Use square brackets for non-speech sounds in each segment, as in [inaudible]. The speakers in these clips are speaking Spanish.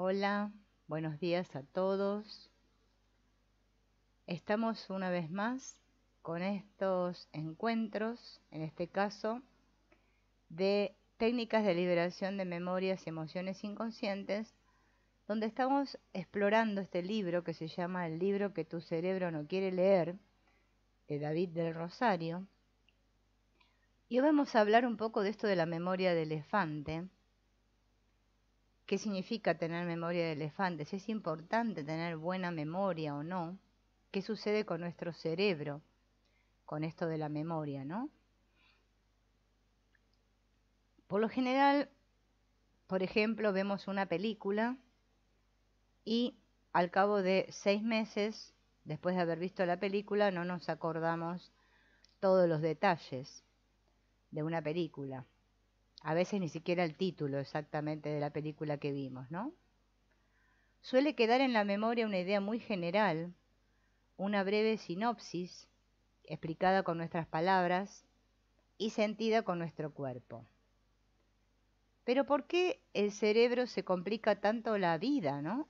Hola, buenos días a todos. Estamos una vez más con estos encuentros, en este caso, de técnicas de liberación de memorias y emociones inconscientes, donde estamos explorando este libro que se llama El libro que tu cerebro no quiere leer, de David del Rosario. Y hoy vamos a hablar un poco de esto de la memoria de elefante. ¿Qué significa tener memoria de elefante? Si es importante tener buena memoria o no. ¿Qué sucede con nuestro cerebro con esto de la memoria, no? Por lo general, por ejemplo, vemos una película y al cabo de seis meses, después de haber visto la película, no nos acordamos todos los detalles de una película. A veces ni siquiera el título exactamente de la película que vimos, ¿no? Suele quedar en la memoria una idea muy general, una breve sinopsis explicada con nuestras palabras y sentida con nuestro cuerpo. Pero ¿por qué el cerebro se complica tanto la vida, no?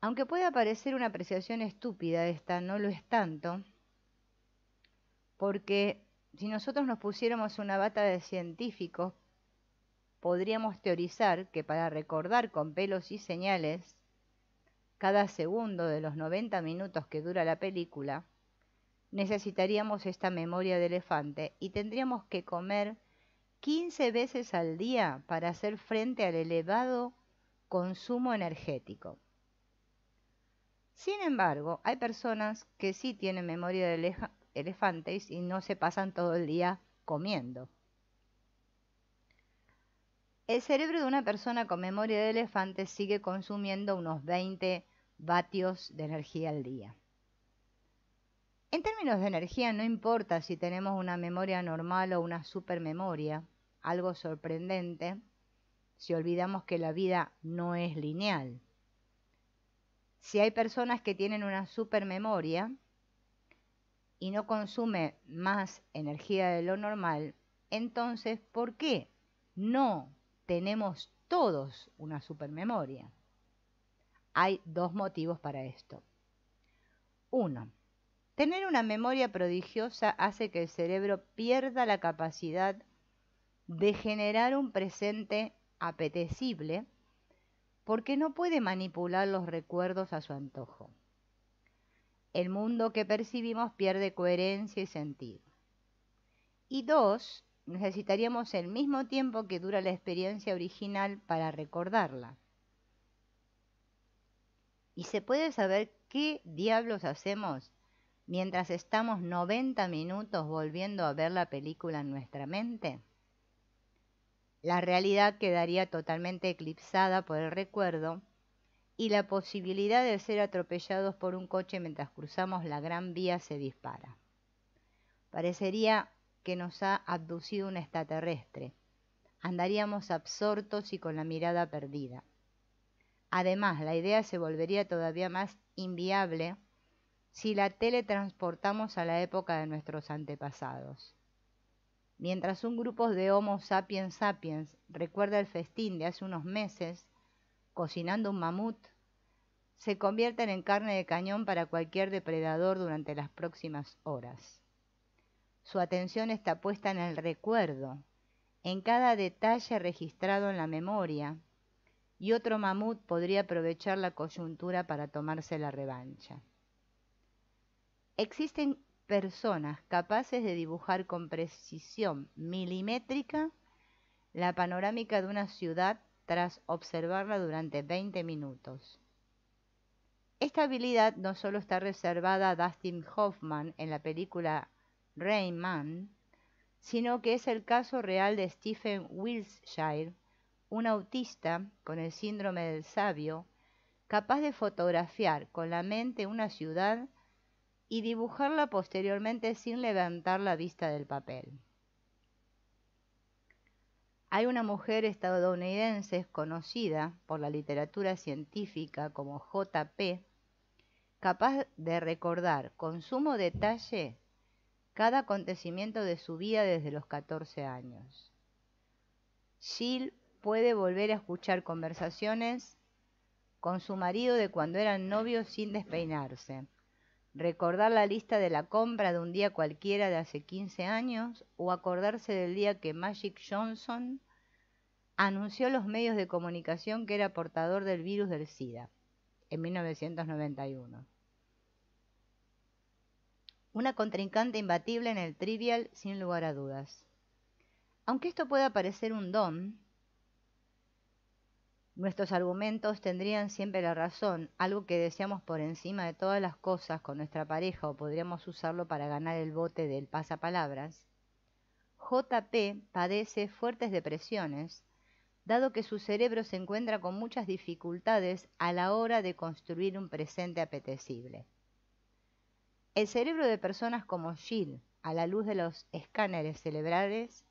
Aunque pueda parecer una apreciación estúpida esta, no lo es tanto, porque si nosotros nos pusiéramos una bata de científicos, podríamos teorizar que para recordar con pelos y señales cada segundo de los 90 minutos que dura la película, necesitaríamos esta memoria de elefante y tendríamos que comer 15 veces al día para hacer frente al elevado consumo energético. Sin embargo, hay personas que sí tienen memoria de elefantes y no se pasan todo el día comiendo. El cerebro de una persona con memoria de elefante sigue consumiendo unos 20 vatios de energía al día. En términos de energía no importa si tenemos una memoria normal o una supermemoria, algo sorprendente si olvidamos que la vida no es lineal. Si hay personas que tienen una supermemoria y no consume más energía de lo normal, entonces, ¿por qué no tenemos todos una supermemoria? Hay dos motivos para esto. Uno, Tener una memoria prodigiosa hace que el cerebro pierda la capacidad de generar un presente apetecible porque no puede manipular los recuerdos a su antojo. El mundo que percibimos pierde coherencia y sentido. Y dos, necesitaríamos el mismo tiempo que dura la experiencia original para recordarla. ¿Y se puede saber qué diablos hacemos mientras estamos 90 minutos volviendo a ver la película en nuestra mente? La realidad quedaría totalmente eclipsada por el recuerdo y la posibilidad de ser atropellados por un coche mientras cruzamos la gran vía se dispara. Parecería que nos ha abducido un extraterrestre. Andaríamos absortos y con la mirada perdida. Además, la idea se volvería todavía más inviable si la teletransportamos a la época de nuestros antepasados. Mientras un grupo de Homo sapiens sapiens recuerda el festín de hace unos meses, cocinando un mamut, se convierten en carne de cañón para cualquier depredador durante las próximas horas. Su atención está puesta en el recuerdo, en cada detalle registrado en la memoria, y otro mamut podría aprovechar la coyuntura para tomarse la revancha. Existen personas capaces de dibujar con precisión milimétrica la panorámica de una ciudad tras observarla durante 20 minutos. Esta habilidad no solo está reservada a Dustin Hoffman en la película Rain Man, sino que es el caso real de Stephen Wilshire, un autista con el síndrome del sabio, capaz de fotografiar con la mente una ciudad y dibujarla posteriormente sin levantar la vista del papel. Hay una mujer estadounidense conocida por la literatura científica como JP, capaz de recordar con sumo detalle cada acontecimiento de su vida desde los 14 años. Jill puede volver a escuchar conversaciones con su marido de cuando eran novios sin despeinarse, recordar la lista de la compra de un día cualquiera de hace 15 años o acordarse del día que Magic Johnson anunció a los medios de comunicación que era portador del virus del SIDA en 1991. Una contrincante imbatible en el trivial sin lugar a dudas. Aunque esto pueda parecer un don, nuestros argumentos tendrían siempre la razón, algo que deseamos por encima de todas las cosas con nuestra pareja o podríamos usarlo para ganar el bote del pasapalabras. JP padece fuertes depresiones, dado que su cerebro se encuentra con muchas dificultades a la hora de construir un presente apetecible. El cerebro de personas como Jill, a la luz de los escáneres cerebrales,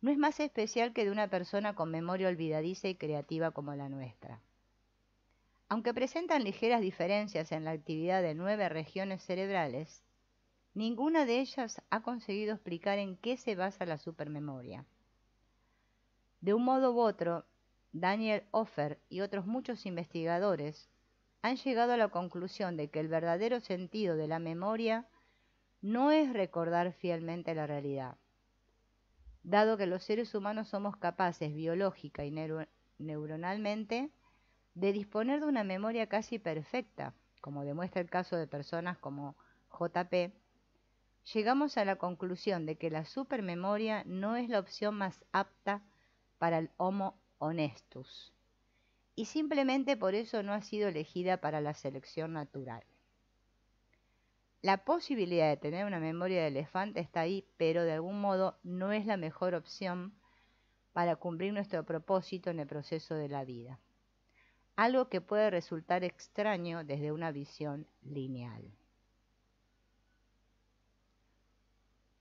no es más especial que de una persona con memoria olvidadiza y creativa como la nuestra. Aunque presentan ligeras diferencias en la actividad de nueve regiones cerebrales, ninguna de ellas ha conseguido explicar en qué se basa la supermemoria. De un modo u otro, Daniel Offer y otros muchos investigadores han llegado a la conclusión de que el verdadero sentido de la memoria no es recordar fielmente la realidad. Dado que los seres humanos somos capaces biológica y neuronalmente de disponer de una memoria casi perfecta, como demuestra el caso de personas como JP, llegamos a la conclusión de que la supermemoria no es la opción más apta para el Homo honestus y simplemente por eso no ha sido elegida para la selección natural. La posibilidad de tener una memoria de elefante está ahí, pero de algún modo no es la mejor opción para cumplir nuestro propósito en el proceso de la vida. Algo que puede resultar extraño desde una visión lineal.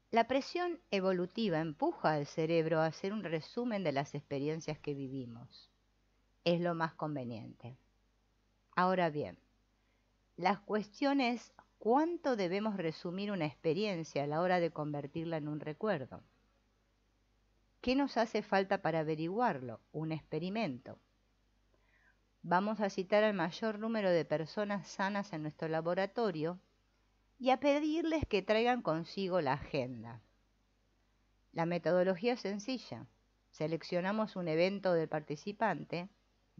La presión evolutiva empuja al cerebro a hacer un resumen de las experiencias que vivimos es lo más conveniente. Ahora bien, la cuestión es cuánto debemos resumir una experiencia a la hora de convertirla en un recuerdo. ¿Qué nos hace falta para averiguarlo? Un experimento. Vamos a citar al mayor número de personas sanas en nuestro laboratorio y a pedirles que traigan consigo la agenda. La metodología es sencilla. Seleccionamos un evento del participante,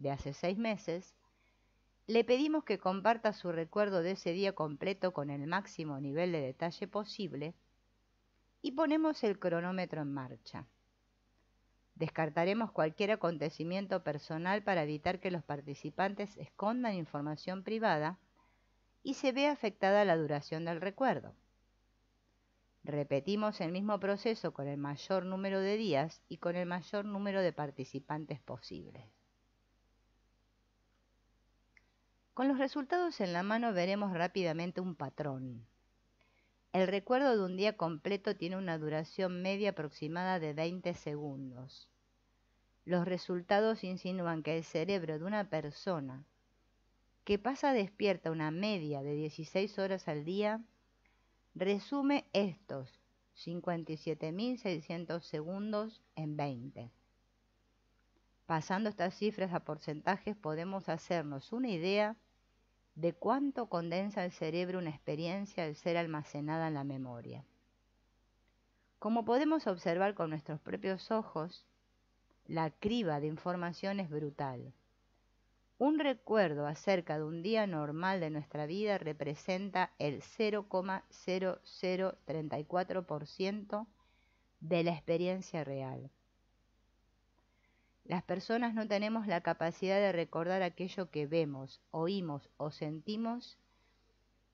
de hace seis meses, le pedimos que comparta su recuerdo de ese día completo con el máximo nivel de detalle posible y ponemos el cronómetro en marcha. Descartaremos cualquier acontecimiento personal para evitar que los participantes escondan información privada y se vea afectada la duración del recuerdo. Repetimos el mismo proceso con el mayor número de días y con el mayor número de participantes posibles. Con los resultados en la mano veremos rápidamente un patrón. El recuerdo de un día completo tiene una duración media aproximada de 20 segundos. Los resultados insinúan que el cerebro de una persona que pasa despierta una media de 16 horas al día resume estos 57.600 segundos en 20. Pasando estas cifras a porcentajes podemos hacernos una idea de cuánto condensa el cerebro una experiencia al ser almacenada en la memoria. Como podemos observar con nuestros propios ojos, la criba de información es brutal. Un recuerdo acerca de un día normal de nuestra vida representa el 0,0034% de la experiencia real. Las personas no tenemos la capacidad de recordar aquello que vemos, oímos o sentimos,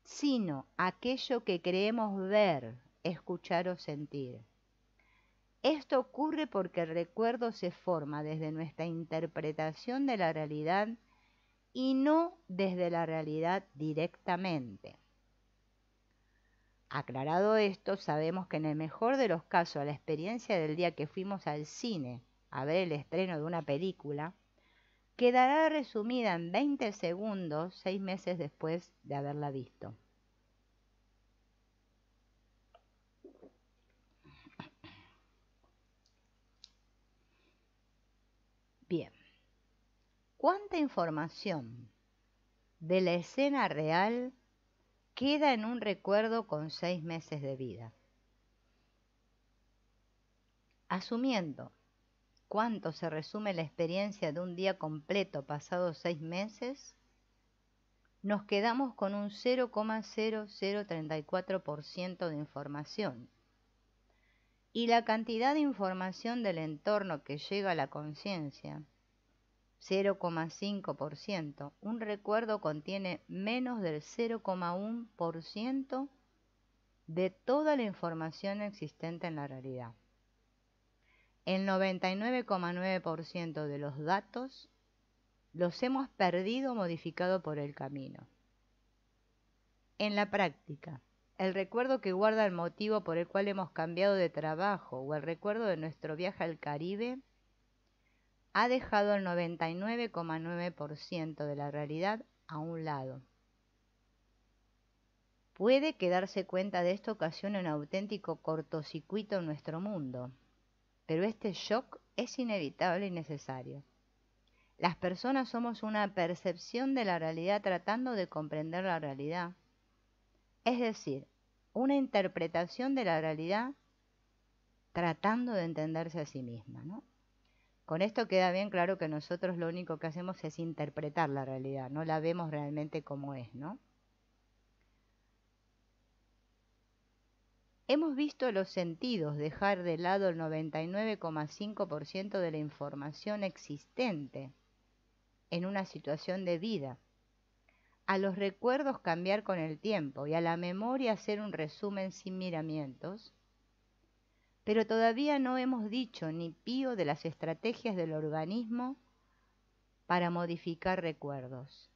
sino aquello que creemos ver, escuchar o sentir. Esto ocurre porque el recuerdo se forma desde nuestra interpretación de la realidad y no desde la realidad directamente. Aclarado esto, sabemos que en el mejor de los casos la experiencia del día que fuimos al cine a ver el estreno de una película, quedará resumida en 20 segundos seis meses después de haberla visto. ¿Cuánta información de la escena real queda en un recuerdo con seis meses de vida? Asumiendo cuánto se resume la experiencia de un día completo pasado seis meses, nos quedamos con un 0,0034% de información. Y la cantidad de información del entorno que llega a la conciencia 0,5%. Un recuerdo contiene menos del 0,1% de toda la información existente en la realidad. El 99,9% de los datos los hemos perdido o modificado por el camino. En la práctica, el recuerdo que guarda el motivo por el cual hemos cambiado de trabajo o el recuerdo de nuestro viaje al Caribe ha dejado el 99,9% de la realidad a un lado. Puede que darse cuenta de esto ocasiona un auténtico cortocircuito en nuestro mundo, pero este shock es inevitable y necesario. Las personas somos una percepción de la realidad tratando de comprender la realidad, es decir, una interpretación de la realidad tratando de entenderse a sí misma. Con esto queda bien claro que nosotros lo único que hacemos es interpretar la realidad, no la vemos realmente como es, ¿no? Hemos visto los sentidos dejar de lado el 99,5% de la información existente en una situación de vida, a los recuerdos cambiar con el tiempo y a la memoria hacer un resumen sin miramientos, pero todavía no hemos dicho ni pío de las estrategias del organismo para modificar recuerdos.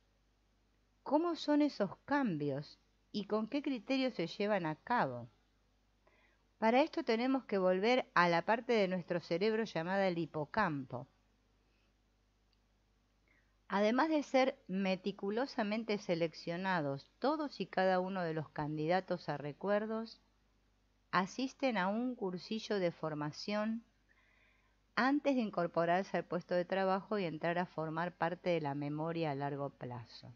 ¿Cómo son esos cambios y con qué criterios se llevan a cabo? Para esto tenemos que volver a la parte de nuestro cerebro llamada el hipocampo. Además de ser meticulosamente seleccionados todos y cada uno de los candidatos a recuerdos, asisten a un cursillo de formación antes de incorporarse al puesto de trabajo y entrar a formar parte de la memoria a largo plazo.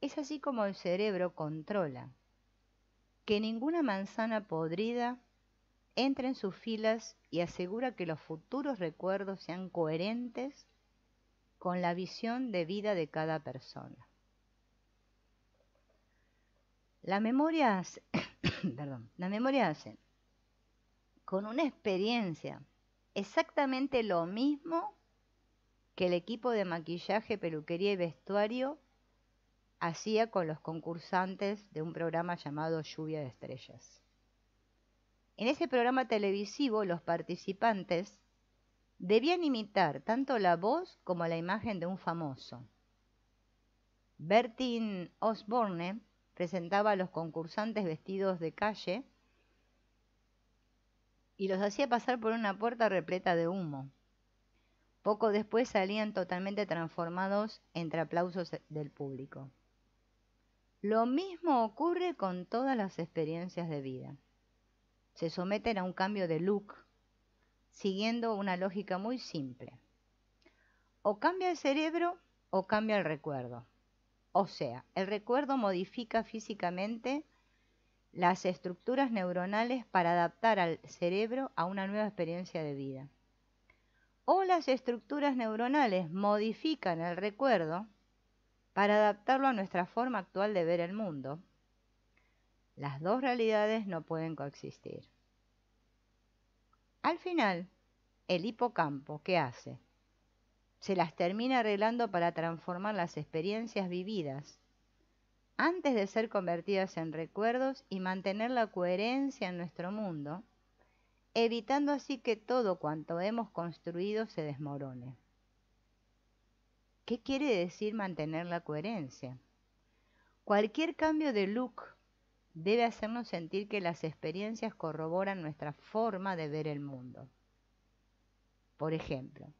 Es así como el cerebro controla que ninguna manzana podrida entre en sus filas y asegura que los futuros recuerdos sean coherentes con la visión de vida de cada persona. La memoria [coughs] perdón, la memoria hace con una experiencia exactamente lo mismo que el equipo de maquillaje, peluquería y vestuario hacía con los concursantes de un programa llamado Lluvia de Estrellas. En ese programa televisivo los participantes debían imitar tanto la voz como la imagen de un famoso. Bertin Osborne presentaba a los concursantes vestidos de calle y los hacía pasar por una puerta repleta de humo. Poco después salían totalmente transformados entre aplausos del público. Lo mismo ocurre con todas las experiencias de vida. Se someten a un cambio de look, siguiendo una lógica muy simple. O cambia el cerebro o cambia el recuerdo. O sea, el recuerdo modifica físicamente las estructuras neuronales para adaptar al cerebro a una nueva experiencia de vida. O las estructuras neuronales modifican el recuerdo para adaptarlo a nuestra forma actual de ver el mundo. Las dos realidades no pueden coexistir. Al final, el hipocampo, ¿qué hace? se las termina arreglando para transformar las experiencias vividas antes de ser convertidas en recuerdos y mantener la coherencia en nuestro mundo, evitando así que todo cuanto hemos construido se desmorone. ¿Qué quiere decir mantener la coherencia? Cualquier cambio de look debe hacernos sentir que las experiencias corroboran nuestra forma de ver el mundo. Por ejemplo,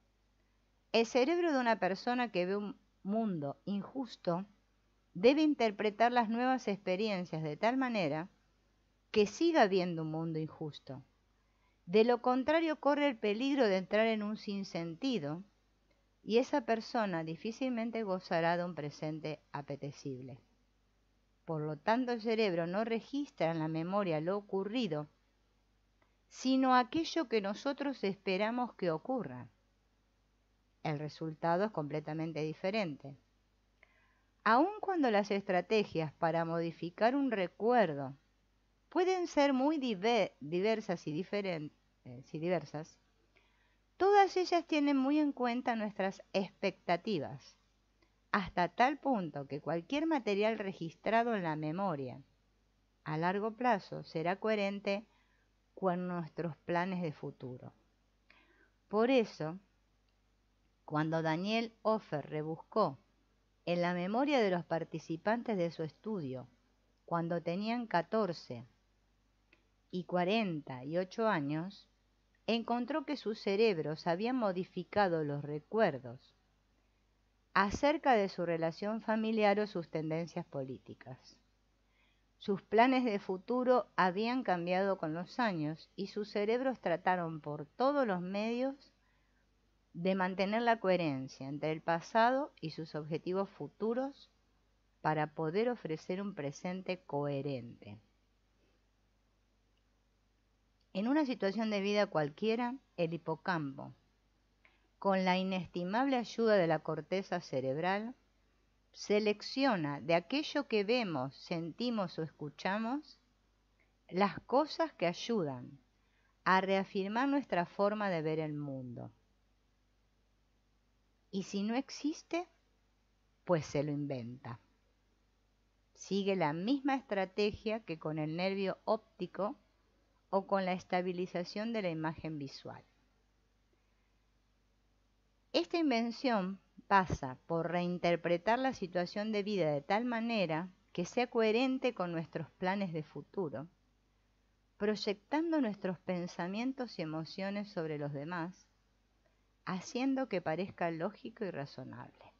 el cerebro de una persona que ve un mundo injusto debe interpretar las nuevas experiencias de tal manera que siga viendo un mundo injusto. De lo contrario corre el peligro de entrar en un sinsentido, y esa persona difícilmente gozará de un presente apetecible. Por lo tanto, el cerebro no registra en la memoria lo ocurrido, sino aquello que nosotros esperamos que ocurra. El resultado es completamente diferente. Aun cuando las estrategias para modificar un recuerdo pueden ser muy diversas y, eh, y diversas, todas ellas tienen muy en cuenta nuestras expectativas hasta tal punto que cualquier material registrado en la memoria a largo plazo será coherente con nuestros planes de futuro. Por eso, cuando Daniel Offer rebuscó en la memoria de los participantes de su estudio, cuando tenían 14 y 48 años, encontró que sus cerebros habían modificado los recuerdos acerca de su relación familiar o sus tendencias políticas. Sus planes de futuro habían cambiado con los años y sus cerebros trataron por todos los medios de mantener la coherencia entre el pasado y sus objetivos futuros para poder ofrecer un presente coherente. En una situación de vida cualquiera, el hipocampo, con la inestimable ayuda de la corteza cerebral, selecciona de aquello que vemos, sentimos o escuchamos las cosas que ayudan a reafirmar nuestra forma de ver el mundo. Y si no existe, pues se lo inventa. Sigue la misma estrategia que con el nervio óptico o con la estabilización de la imagen visual. Esta invención pasa por reinterpretar la situación de vida de tal manera que sea coherente con nuestros planes de futuro, proyectando nuestros pensamientos y emociones sobre los demás, haciendo que parezca lógico y razonable.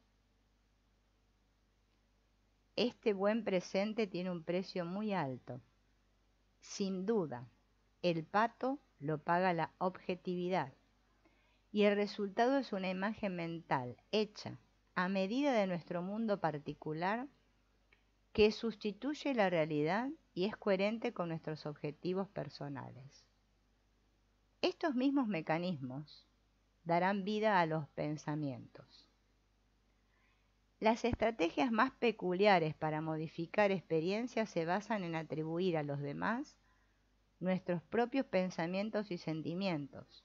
Este buen presente tiene un precio muy alto. Sin duda, el pato lo paga la objetividad y el resultado es una imagen mental hecha a medida de nuestro mundo particular que sustituye la realidad y es coherente con nuestros objetivos personales. Estos mismos mecanismos darán vida a los pensamientos. Las estrategias más peculiares para modificar experiencias se basan en atribuir a los demás nuestros propios pensamientos y sentimientos,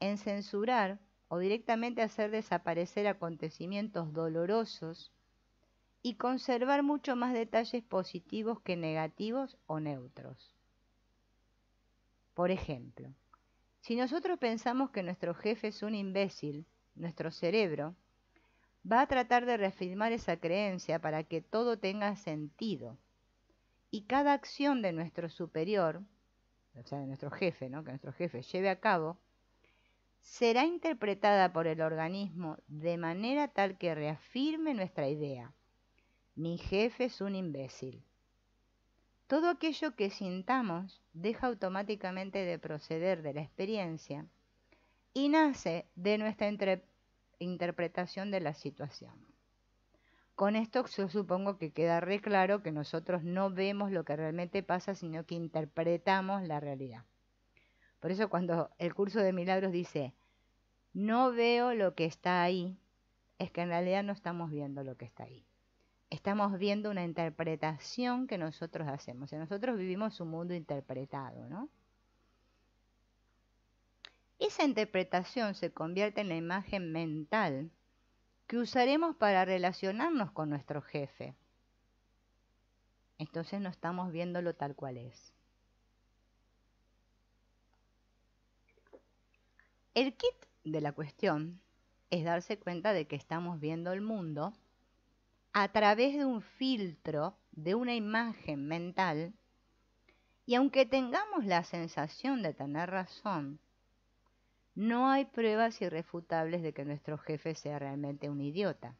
en censurar o directamente hacer desaparecer acontecimientos dolorosos y conservar mucho más detalles positivos que negativos o neutros. Por ejemplo, si nosotros pensamos que nuestro jefe es un imbécil, nuestro cerebro va a tratar de reafirmar esa creencia para que todo tenga sentido. Y cada acción de nuestro superior, o sea, de nuestro jefe, ¿no? que nuestro jefe lleve a cabo, será interpretada por el organismo de manera tal que reafirme nuestra idea. Mi jefe es un imbécil. Todo aquello que sintamos deja automáticamente de proceder de la experiencia y nace de nuestra interpretación de la situación. Con esto yo supongo que queda re claro que nosotros no vemos lo que realmente pasa, sino que interpretamos la realidad. Por eso cuando el curso de milagros dice, no veo lo que está ahí, es que en realidad no estamos viendo lo que está ahí. Estamos viendo una interpretación que nosotros hacemos. Y nosotros vivimos un mundo interpretado, ¿no? Esa interpretación se convierte en la imagen mental que usaremos para relacionarnos con nuestro jefe. Entonces no estamos viéndolo tal cual es. El kit de la cuestión es darse cuenta de que estamos viendo el mundo a través de un filtro, de una imagen mental, y aunque tengamos la sensación de tener razón, no hay pruebas irrefutables de que nuestro jefe sea realmente un idiota.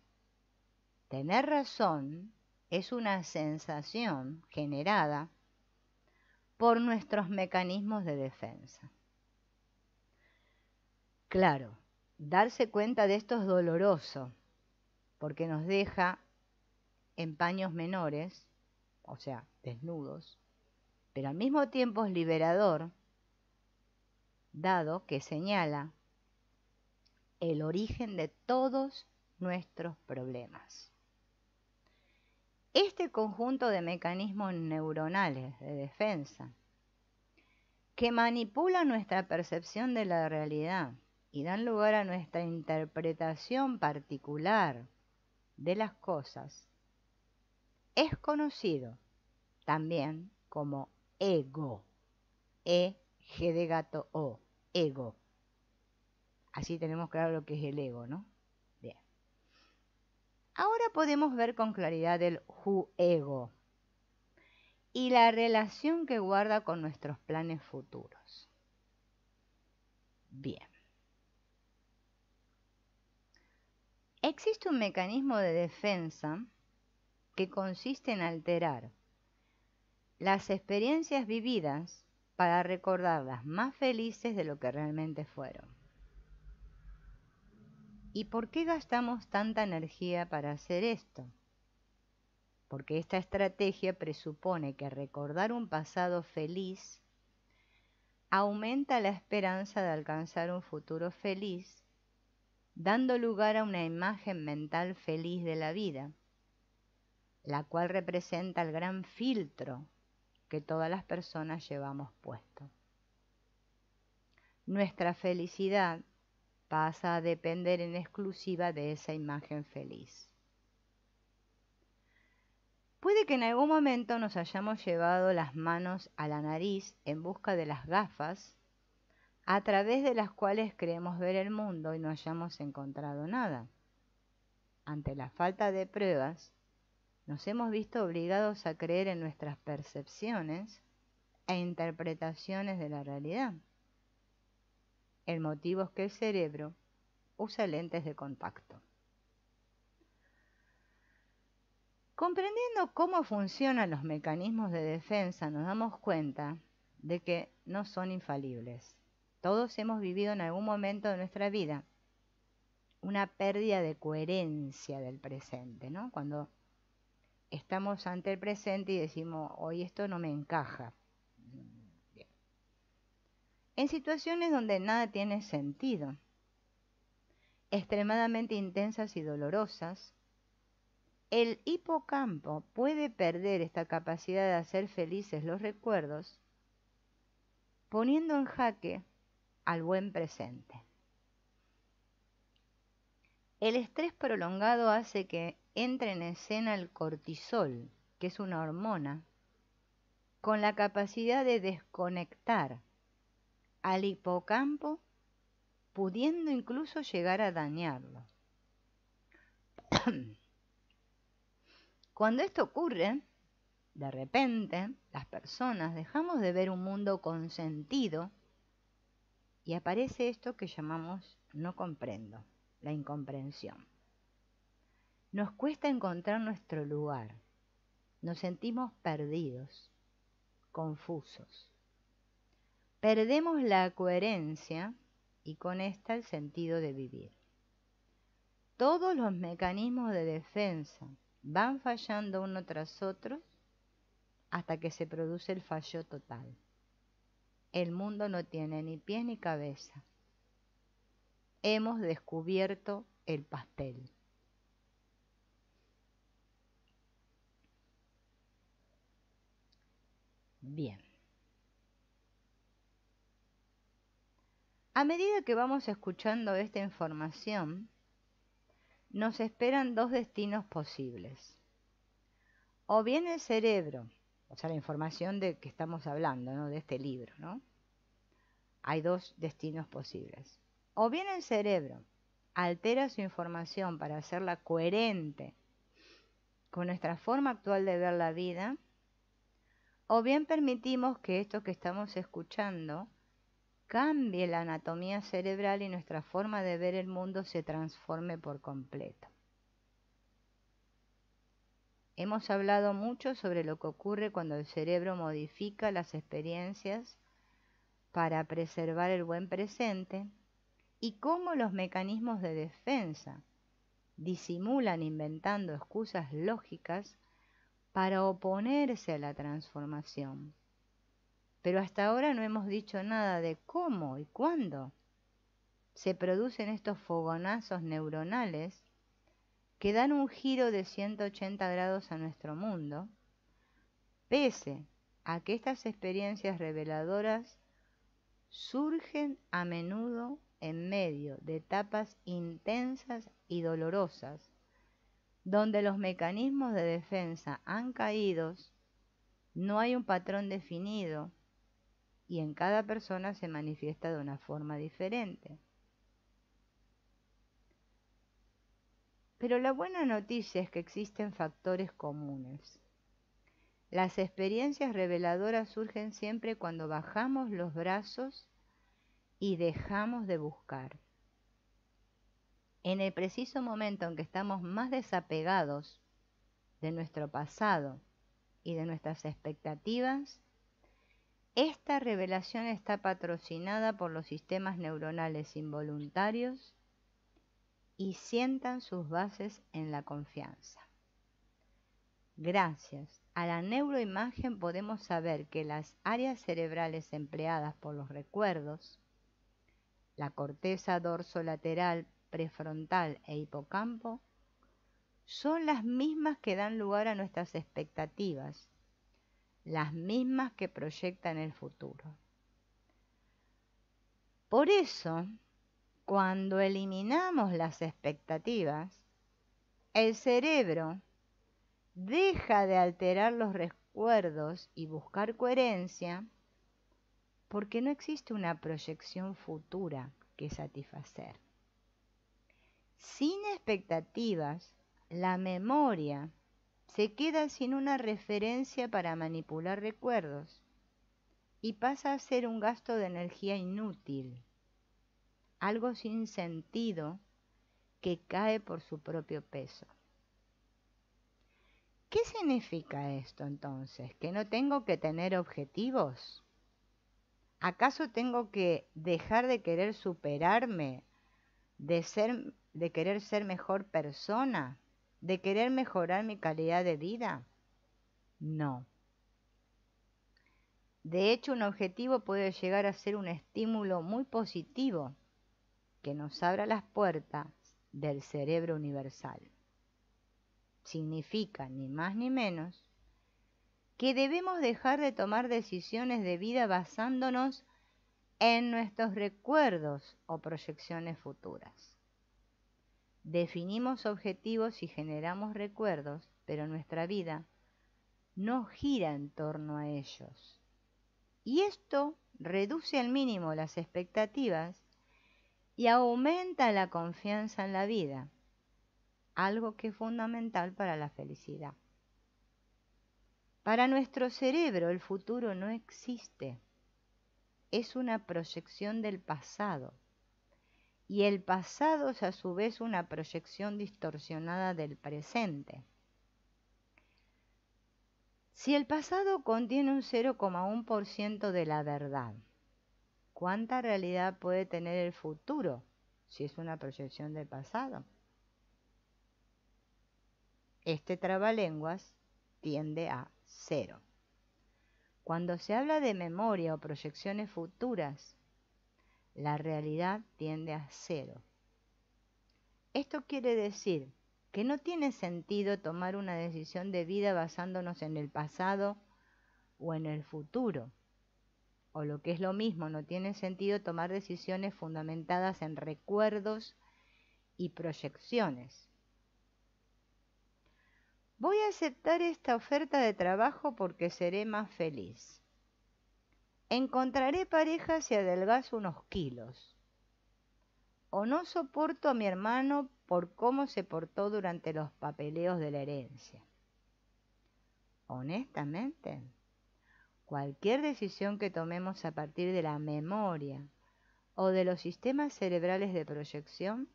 Tener razón es una sensación generada por nuestros mecanismos de defensa. Claro, darse cuenta de esto es doloroso, porque nos deja en paños menores, o sea, desnudos, pero al mismo tiempo es liberador, dado que señala el origen de todos nuestros problemas. Este conjunto de mecanismos neuronales de defensa que manipula nuestra percepción de la realidad y dan lugar a nuestra interpretación particular de las cosas, es conocido también como ego. E, G de gato, O, ego. Así tenemos claro lo que es el ego, ¿no? Bien. Ahora podemos ver con claridad el ego y la relación que guarda con nuestros planes futuros. Bien. Existe un mecanismo de defensa que consiste en alterar las experiencias vividas para recordarlas más felices de lo que realmente fueron. ¿Y por qué gastamos tanta energía para hacer esto? Porque esta estrategia presupone que recordar un pasado feliz aumenta la esperanza de alcanzar un futuro feliz, dando lugar a una imagen mental feliz de la vida, la cual representa el gran filtro que todas las personas llevamos puesto. Nuestra felicidad pasa a depender en exclusiva de esa imagen feliz. Puede que en algún momento nos hayamos llevado las manos a la nariz en busca de las gafas a través de las cuales creemos ver el mundo y no hayamos encontrado nada. Ante la falta de pruebas, nos hemos visto obligados a creer en nuestras percepciones e interpretaciones de la realidad. El motivo es que el cerebro usa lentes de contacto. Comprendiendo cómo funcionan los mecanismos de defensa, nos damos cuenta de que no son infalibles. Todos hemos vivido en algún momento de nuestra vida una pérdida de coherencia del presente, ¿no? Cuando estamos ante el presente y decimos, hoy esto no me encaja. En situaciones donde nada tiene sentido, extremadamente intensas y dolorosas, el hipocampo puede perder esta capacidad de hacer felices los recuerdos poniendo en jaque al buen presente. El estrés prolongado hace que entra en escena el cortisol, que es una hormona, con la capacidad de desconectar al hipocampo, pudiendo incluso llegar a dañarlo. Cuando esto ocurre, de repente, las personas dejamos de ver un mundo con sentido y aparece esto que llamamos no comprendo, la incomprensión. Nos cuesta encontrar nuestro lugar. Nos sentimos perdidos, confusos. Perdemos la coherencia y con esta el sentido de vivir. Todos los mecanismos de defensa van fallando uno tras otro hasta que se produce el fallo total. El mundo no tiene ni pie ni cabeza. Hemos descubierto el pastel. Bien. A medida que vamos escuchando esta información, nos esperan dos destinos posibles. O bien el cerebro, o sea, la información de que estamos hablando, ¿no? de este libro, ¿no? Hay dos destinos posibles. O bien el cerebro altera su información para hacerla coherente con nuestra forma actual de ver la vida, o bien permitimos que esto que estamos escuchando cambie la anatomía cerebral y nuestra forma de ver el mundo se transforme por completo. Hemos hablado mucho sobre lo que ocurre cuando el cerebro modifica las experiencias para preservar el buen presente y cómo los mecanismos de defensa disimulan inventando excusas lógicas para oponerse a la transformación. Pero hasta ahora no hemos dicho nada de cómo y cuándo se producen estos fogonazos neuronales que dan un giro de 180 grados a nuestro mundo, pese a que estas experiencias reveladoras surgen a menudo en medio de etapas intensas y dolorosas, donde los mecanismos de defensa han caído, no hay un patrón definido y en cada persona se manifiesta de una forma diferente. Pero la buena noticia es que existen factores comunes. Las experiencias reveladoras surgen siempre cuando bajamos los brazos y dejamos de buscar. En el preciso momento en que estamos más desapegados de nuestro pasado y de nuestras expectativas, esta revelación está patrocinada por los sistemas neuronales involuntarios y sientan sus bases en la confianza. Gracias a la neuroimagen podemos saber que las áreas cerebrales empleadas por los recuerdos, la corteza dorsolateral, prefrontal e hipocampo, son las mismas que dan lugar a nuestras expectativas, las mismas que proyectan el futuro. Por eso, cuando eliminamos las expectativas, el cerebro deja de alterar los recuerdos y buscar coherencia porque no existe una proyección futura que satisfacer. Sin expectativas, la memoria se queda sin una referencia para manipular recuerdos y pasa a ser un gasto de energía inútil algo sin sentido que cae por su propio peso. ¿Qué significa esto entonces? ¿Que no tengo que tener objetivos? ¿Acaso tengo que dejar de querer superarme, de, ser, de querer ser mejor persona, de querer mejorar mi calidad de vida? No. De hecho, un objetivo puede llegar a ser un estímulo muy positivo que nos abra las puertas del cerebro universal. Significa, ni más ni menos, que debemos dejar de tomar decisiones de vida basándonos en nuestros recuerdos o proyecciones futuras. Definimos objetivos y generamos recuerdos, pero nuestra vida no gira en torno a ellos. Y esto reduce al mínimo las expectativas y aumenta la confianza en la vida, algo que es fundamental para la felicidad. Para nuestro cerebro el futuro no existe, es una proyección del pasado y el pasado es a su vez una proyección distorsionada del presente. Si el pasado contiene un 0,1% de la verdad, ¿Cuánta realidad puede tener el futuro si es una proyección del pasado? Este trabalenguas tiende a cero. Cuando se habla de memoria o proyecciones futuras, la realidad tiende a cero. Esto quiere decir que no tiene sentido tomar una decisión de vida basándonos en el pasado o en el futuro o lo que es lo mismo, no tiene sentido tomar decisiones fundamentadas en recuerdos y proyecciones. Voy a aceptar esta oferta de trabajo porque seré más feliz. Encontraré parejas y adelgazo unos kilos. O no soporto a mi hermano por cómo se portó durante los papeleos de la herencia. Honestamente, Cualquier decisión que tomemos a partir de la memoria o de los sistemas cerebrales de proyección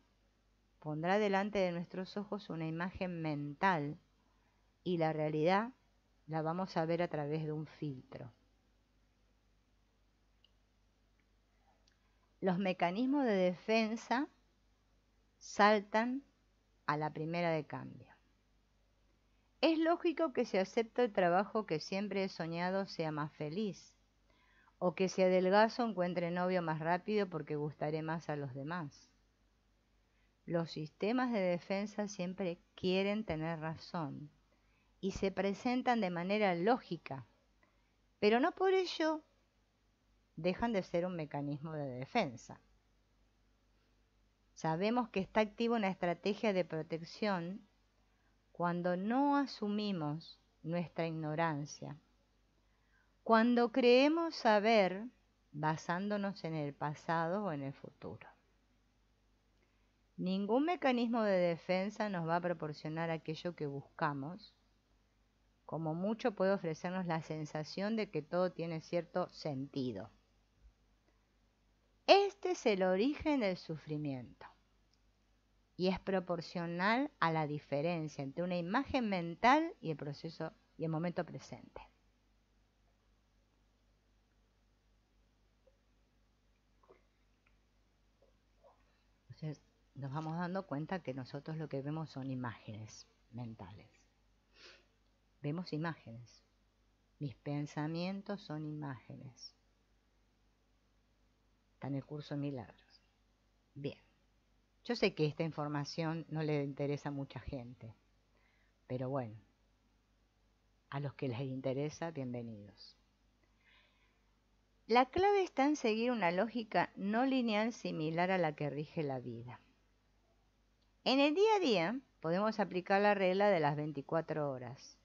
pondrá delante de nuestros ojos una imagen mental y la realidad la vamos a ver a través de un filtro. Los mecanismos de defensa saltan a la primera de cambio. Es lógico que si acepto el trabajo que siempre he soñado sea más feliz, o que si adelgazo encuentre novio más rápido porque gustaré más a los demás. Los sistemas de defensa siempre quieren tener razón y se presentan de manera lógica, pero no por ello dejan de ser un mecanismo de defensa. Sabemos que está activa una estrategia de protección cuando no asumimos nuestra ignorancia, cuando creemos saber basándonos en el pasado o en el futuro. Ningún mecanismo de defensa nos va a proporcionar aquello que buscamos. Como mucho puede ofrecernos la sensación de que todo tiene cierto sentido. Este es el origen del sufrimiento y es proporcional a la diferencia entre una imagen mental y el proceso y el momento presente. Entonces nos vamos dando cuenta que nosotros lo que vemos son imágenes mentales. Vemos imágenes. Mis pensamientos son imágenes. Está en el curso de milagros. Bien. Yo sé que esta información no le interesa a mucha gente, pero bueno, a los que les interesa, bienvenidos. La clave está en seguir una lógica no lineal similar a la que rige la vida. En el día a día podemos aplicar la regla de las 24 horas.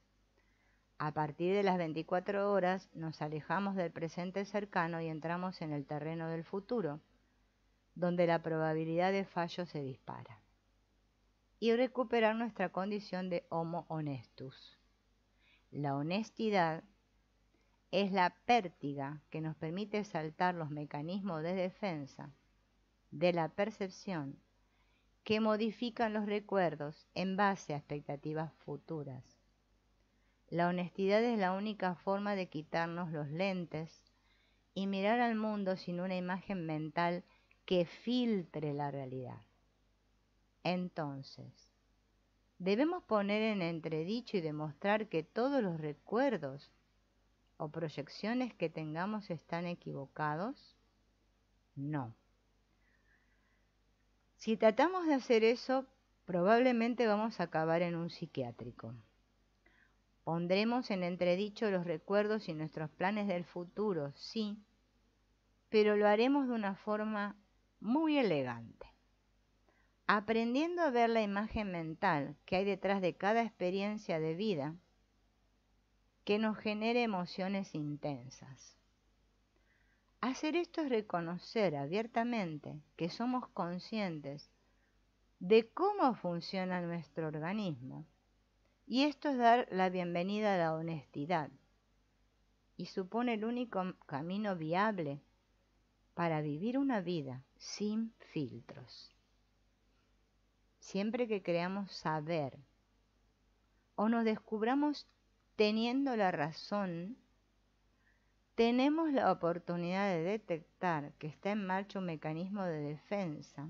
A partir de las 24 horas nos alejamos del presente cercano y entramos en el terreno del futuro, donde la probabilidad de fallo se dispara. Y recuperar nuestra condición de homo honestus. La honestidad es la pértiga que nos permite saltar los mecanismos de defensa de la percepción que modifican los recuerdos en base a expectativas futuras la honestidad es la única forma de quitarnos los lentes y mirar al mundo sin una imagen mental que filtre la realidad. Entonces, ¿debemos poner en entredicho y demostrar que todos los recuerdos o proyecciones que tengamos están equivocados? No. Si tratamos de hacer eso, probablemente vamos a acabar en un psiquiátrico. Pondremos en entredicho los recuerdos y nuestros planes del futuro, sí, pero lo haremos de una forma muy elegante, aprendiendo a ver la imagen mental que hay detrás de cada experiencia de vida que nos genere emociones intensas. Hacer esto es reconocer abiertamente que somos conscientes de cómo funciona nuestro organismo y esto es dar la bienvenida a la honestidad y supone el único camino viable para vivir una vida sin filtros. Siempre que creamos saber o nos descubramos teniendo la razón, tenemos la oportunidad de detectar que está en marcha un mecanismo de defensa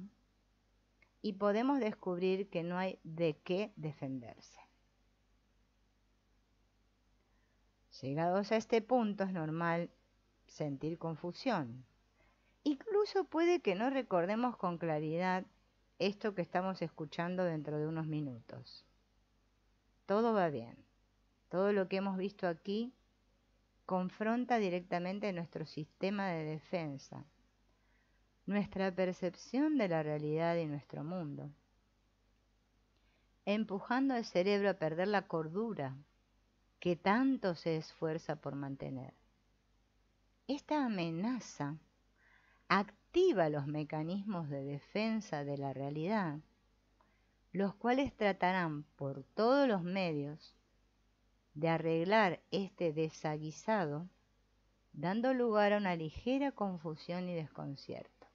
y podemos descubrir que no hay de qué defenderse. Llegados a este punto es normal sentir confusión. Incluso puede que no recordemos con claridad esto que estamos escuchando dentro de unos minutos. Todo va bien. Todo lo que hemos visto aquí confronta directamente nuestro sistema de defensa, nuestra percepción de la realidad y nuestro mundo, empujando al cerebro a perder la cordura que tanto se esfuerza por mantener. Esta amenaza activa los mecanismos de defensa de la realidad, los cuales tratarán por todos los medios de arreglar este desaguisado, dando lugar a una ligera confusión y desconcierto.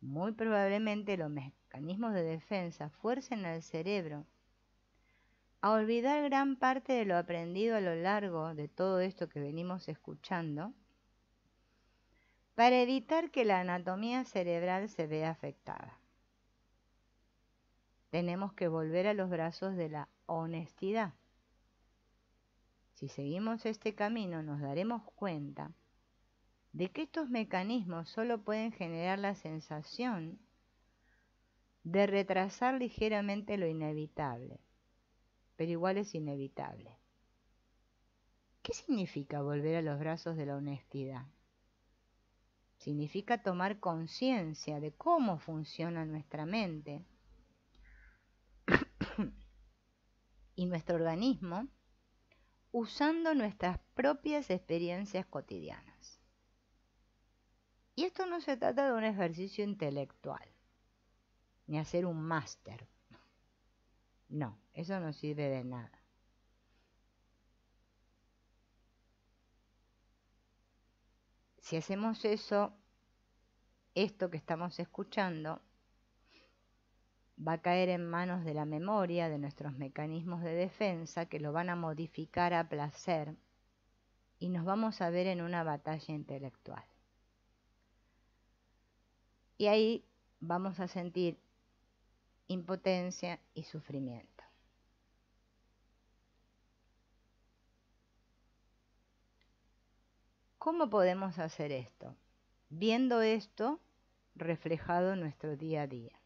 Muy probablemente los mecanismos de defensa fuercen al cerebro a olvidar gran parte de lo aprendido a lo largo de todo esto que venimos escuchando, para evitar que la anatomía cerebral se vea afectada. Tenemos que volver a los brazos de la honestidad. Si seguimos este camino nos daremos cuenta de que estos mecanismos solo pueden generar la sensación de retrasar ligeramente lo inevitable, pero igual es inevitable. ¿Qué significa volver a los brazos de la honestidad? Significa tomar conciencia de cómo funciona nuestra mente [coughs] y nuestro organismo usando nuestras propias experiencias cotidianas. Y esto no se trata de un ejercicio intelectual, ni hacer un máster. No, eso no sirve de nada. Si hacemos eso, esto que estamos escuchando va a caer en manos de la memoria, de nuestros mecanismos de defensa, que lo van a modificar a placer y nos vamos a ver en una batalla intelectual. Y ahí vamos a sentir impotencia y sufrimiento. ¿Cómo podemos hacer esto? Viendo esto reflejado en nuestro día a día.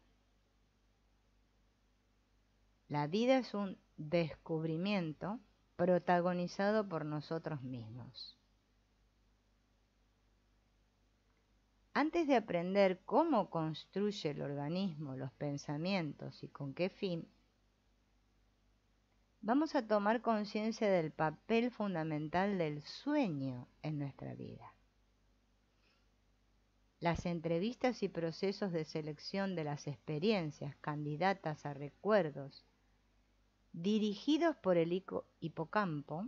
La vida es un descubrimiento protagonizado por nosotros mismos. Antes de aprender cómo construye el organismo, los pensamientos y con qué fin, vamos a tomar conciencia del papel fundamental del sueño en nuestra vida. Las entrevistas y procesos de selección de las experiencias candidatas a recuerdos dirigidos por el hipocampo,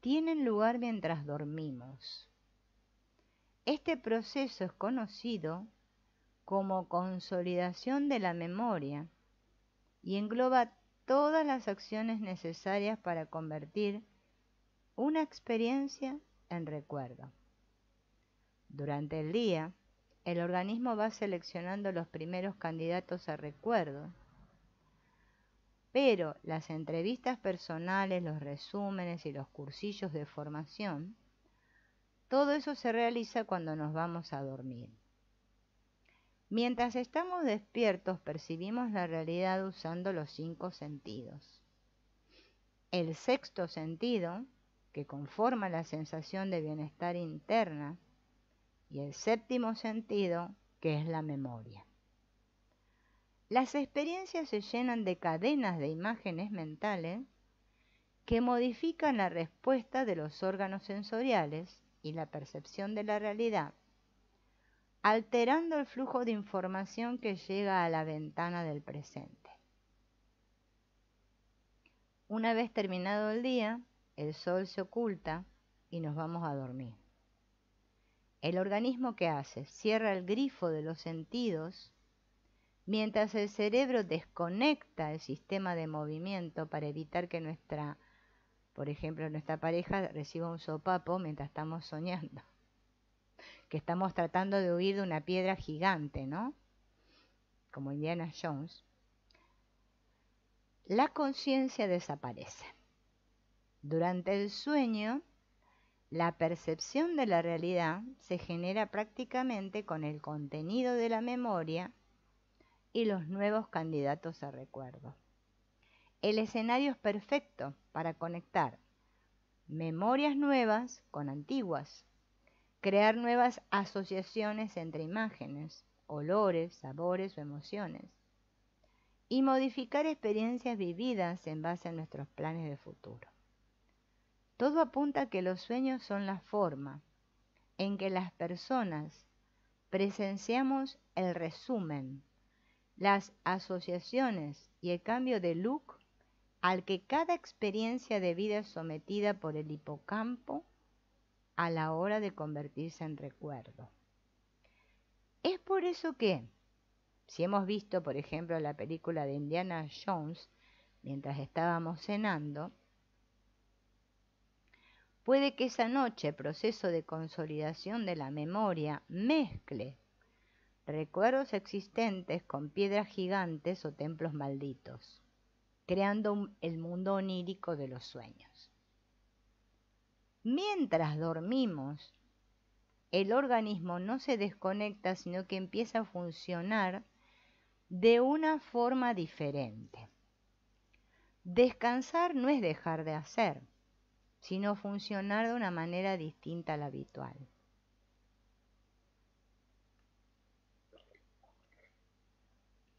tienen lugar mientras dormimos. Este proceso es conocido como consolidación de la memoria y engloba todas las acciones necesarias para convertir una experiencia en recuerdo. Durante el día, el organismo va seleccionando los primeros candidatos a recuerdo pero las entrevistas personales, los resúmenes y los cursillos de formación, todo eso se realiza cuando nos vamos a dormir. Mientras estamos despiertos percibimos la realidad usando los cinco sentidos. El sexto sentido, que conforma la sensación de bienestar interna, y el séptimo sentido, que es la memoria. Las experiencias se llenan de cadenas de imágenes mentales que modifican la respuesta de los órganos sensoriales y la percepción de la realidad, alterando el flujo de información que llega a la ventana del presente. Una vez terminado el día, el sol se oculta y nos vamos a dormir. El organismo que hace cierra el grifo de los sentidos mientras el cerebro desconecta el sistema de movimiento para evitar que nuestra, por ejemplo, nuestra pareja reciba un sopapo mientras estamos soñando, que estamos tratando de huir de una piedra gigante, ¿no? Como Indiana Jones. La conciencia desaparece. Durante el sueño, la percepción de la realidad se genera prácticamente con el contenido de la memoria y los nuevos candidatos a recuerdo. El escenario es perfecto para conectar memorias nuevas con antiguas, crear nuevas asociaciones entre imágenes, olores, sabores o emociones, y modificar experiencias vividas en base a nuestros planes de futuro. Todo apunta a que los sueños son la forma en que las personas presenciamos el resumen las asociaciones y el cambio de look al que cada experiencia de vida es sometida por el hipocampo a la hora de convertirse en recuerdo. Es por eso que, si hemos visto, por ejemplo, la película de Indiana Jones mientras estábamos cenando, puede que esa noche, proceso de consolidación de la memoria, mezcle recuerdos existentes con piedras gigantes o templos malditos, creando el mundo onírico de los sueños. Mientras dormimos, el organismo no se desconecta, sino que empieza a funcionar de una forma diferente. Descansar no es dejar de hacer, sino funcionar de una manera distinta a la habitual.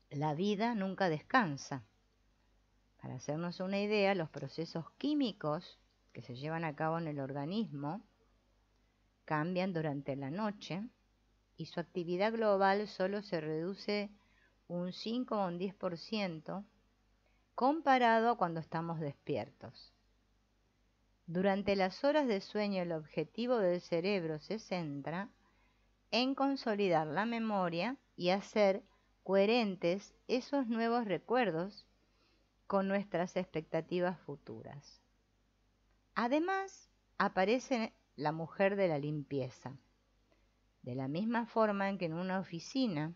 La vida nunca descansa. Para hacernos una idea, los procesos químicos que se llevan a cabo en el organismo cambian durante la noche y su actividad global solo se reduce un 5 o un 10% comparado a cuando estamos despiertos. Durante las horas de sueño el objetivo del cerebro se centra en consolidar la memoria y hacer coherentes esos nuevos recuerdos con nuestras expectativas futuras. Además, aparece la mujer de la limpieza. De la misma forma en que en una oficina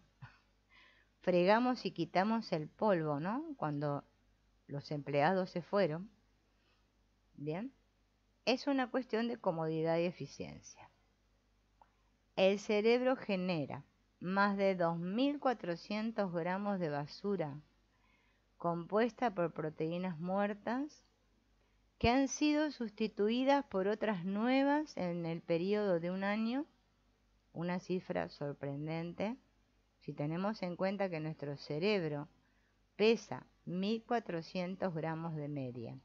fregamos y quitamos el polvo, ¿no? Cuando los empleados se fueron. Bien, es una cuestión de comodidad y eficiencia. El cerebro genera más de 2.400 gramos de basura compuesta por proteínas muertas que han sido sustituidas por otras nuevas en el periodo de un año, una cifra sorprendente. Si tenemos en cuenta que nuestro cerebro pesa 1.400 gramos de media.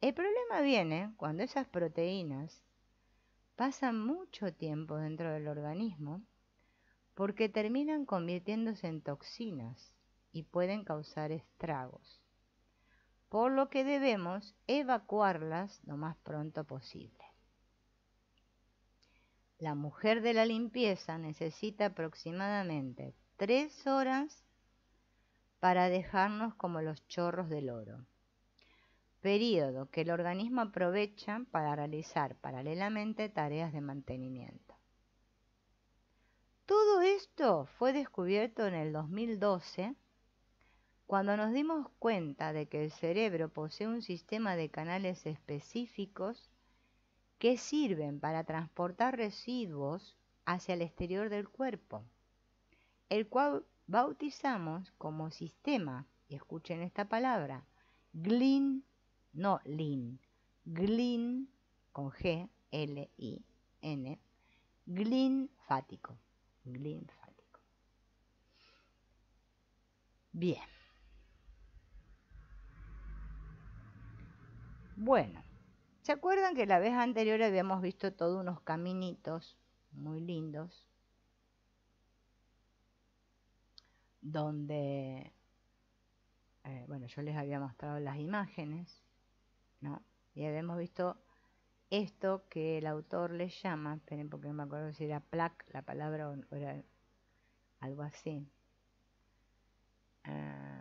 El problema viene cuando esas proteínas pasan mucho tiempo dentro del organismo porque terminan convirtiéndose en toxinas y pueden causar estragos, por lo que debemos evacuarlas lo más pronto posible. La mujer de la limpieza necesita aproximadamente tres horas para dejarnos como los chorros del oro, periodo que el organismo aprovecha para realizar paralelamente tareas de mantenimiento. Todo esto fue descubierto en el 2012 cuando nos dimos cuenta de que el cerebro posee un sistema de canales específicos que sirven para transportar residuos hacia el exterior del cuerpo, el cual bautizamos como sistema, y escuchen esta palabra, GLIN, no LIN, GLIN con G, L, I, N, glinfático linfático. Bien. Bueno, ¿se acuerdan que la vez anterior habíamos visto todos unos caminitos muy lindos? Donde, eh, bueno, yo les había mostrado las imágenes, ¿no? Y habíamos visto esto que el autor le llama, esperen porque no me acuerdo si era plaque la palabra o era algo así. Ah.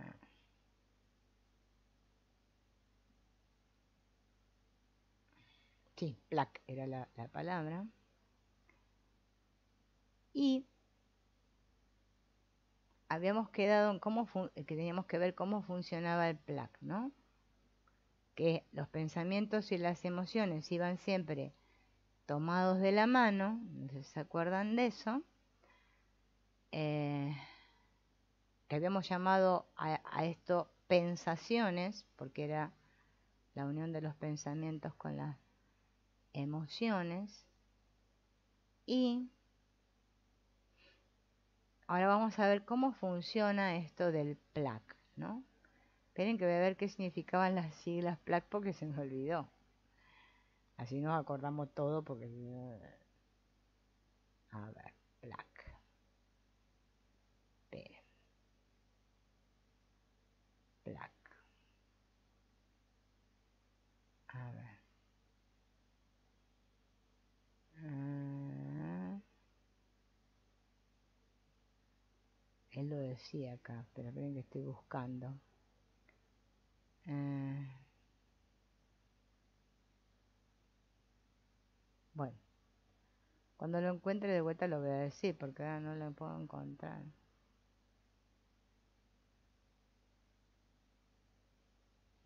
Sí, plaque era la, la palabra. Y habíamos quedado en cómo que teníamos que ver cómo funcionaba el plaque, ¿no? que los pensamientos y las emociones iban siempre tomados de la mano, no se acuerdan de eso, eh, que habíamos llamado a, esto pensaciones, porque era la unión de los pensamientos con las emociones, y ahora vamos a ver cómo funciona esto del PLAC, ¿no? Esperen que voy a ver qué significaban las siglas PLAC porque se nos olvidó. Así nos acordamos todo porque... A ver, Mm. Él lo decía acá, pero creen que estoy buscando. Eh. Bueno, cuando lo encuentre de vuelta lo voy a decir porque ahora no lo puedo encontrar.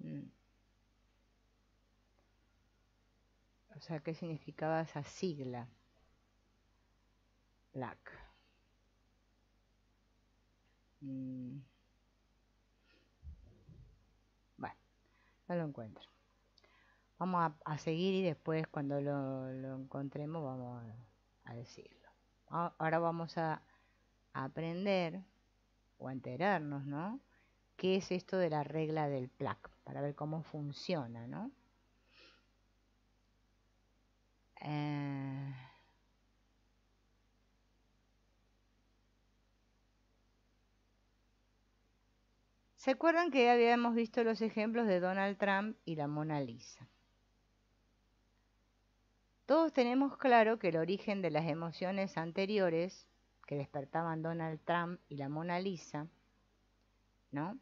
Mm. O sea, ¿qué significaba esa sigla? Black. Mm. Bueno, no lo encuentro. Vamos a, seguir y después cuando lo, encontremos vamos a, decirlo. Ahora vamos a, aprender o a enterarnos, ¿no? ¿Qué es esto de la regla del PLAC? Para ver cómo funciona, ¿no? Eh, ¿Se acuerdan que habíamos visto los ejemplos de Donald Trump y la Mona Lisa? Todos tenemos claro que el origen de las emociones anteriores que despertaban Donald Trump y la Mona Lisa, ¿no?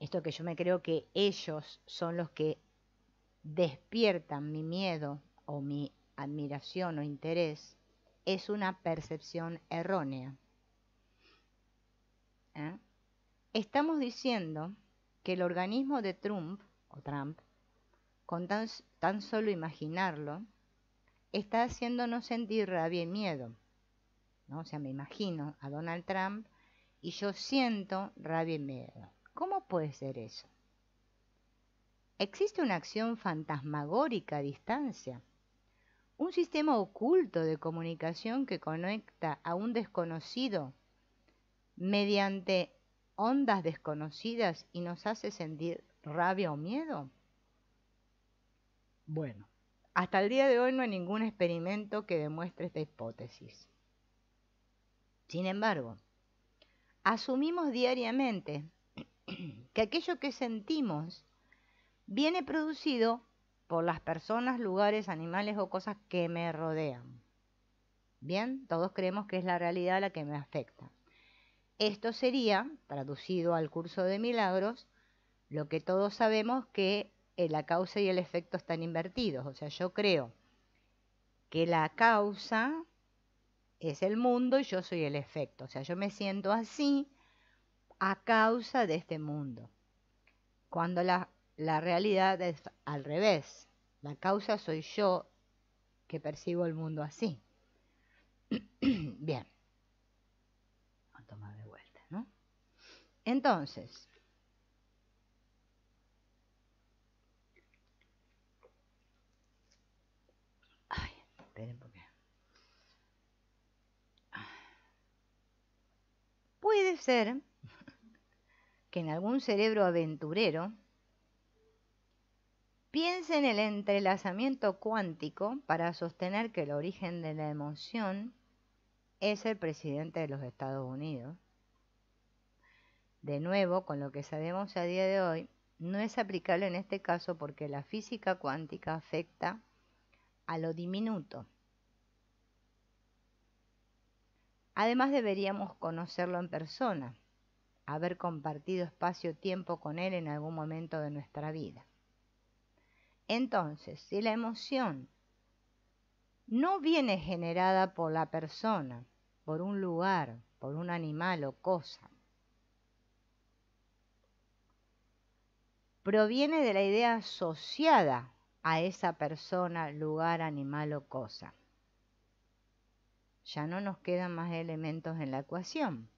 Esto que yo me creo que ellos son los que despiertan mi miedo o mi admiración o interés, es una percepción errónea. ¿Eh? Estamos diciendo que el organismo de Trump o Trump, con tan, solo imaginarlo, está haciéndonos sentir rabia y miedo. ¿no? O sea, me imagino a Donald Trump y yo siento rabia y miedo. ¿Cómo puede ser eso? Existe una acción fantasmagórica a distancia, un sistema oculto de comunicación que conecta a un desconocido mediante ondas desconocidas y nos hace sentir rabia o miedo? Bueno, hasta el día de hoy no hay ningún experimento que demuestre esta hipótesis. Sin embargo, asumimos diariamente [clears throat] que aquello que sentimos viene producido por las personas, lugares, animales o cosas que me rodean. Bien, todos creemos que es la realidad la que me afecta. Esto sería, traducido al curso de milagros, lo que todos sabemos que eh, la causa y el efecto están invertidos. O sea, yo creo que la causa es el mundo y yo soy el efecto. O sea, yo me siento así a causa de este mundo. Cuando la la realidad es al revés. La causa soy yo que percibo el mundo así. [clears throat] Bien. Vamos a tomar de vuelta, ¿no? Entonces, ay, esperen porque puede ser que en algún cerebro aventurero Piensa en el entrelazamiento cuántico para sostener que el origen de la emoción es el presidente de los Estados Unidos. De nuevo, con lo que sabemos a día de hoy, no es aplicable en este caso porque la física cuántica afecta a lo diminuto. Además deberíamos conocerlo en persona, haber compartido espacio-tiempo con él en algún momento de nuestra vida. Entonces, si la emoción no viene generada por la persona, por un lugar, por un animal o cosa, proviene de la idea asociada a esa persona, lugar, animal o cosa. Ya no nos quedan más elementos en la ecuación.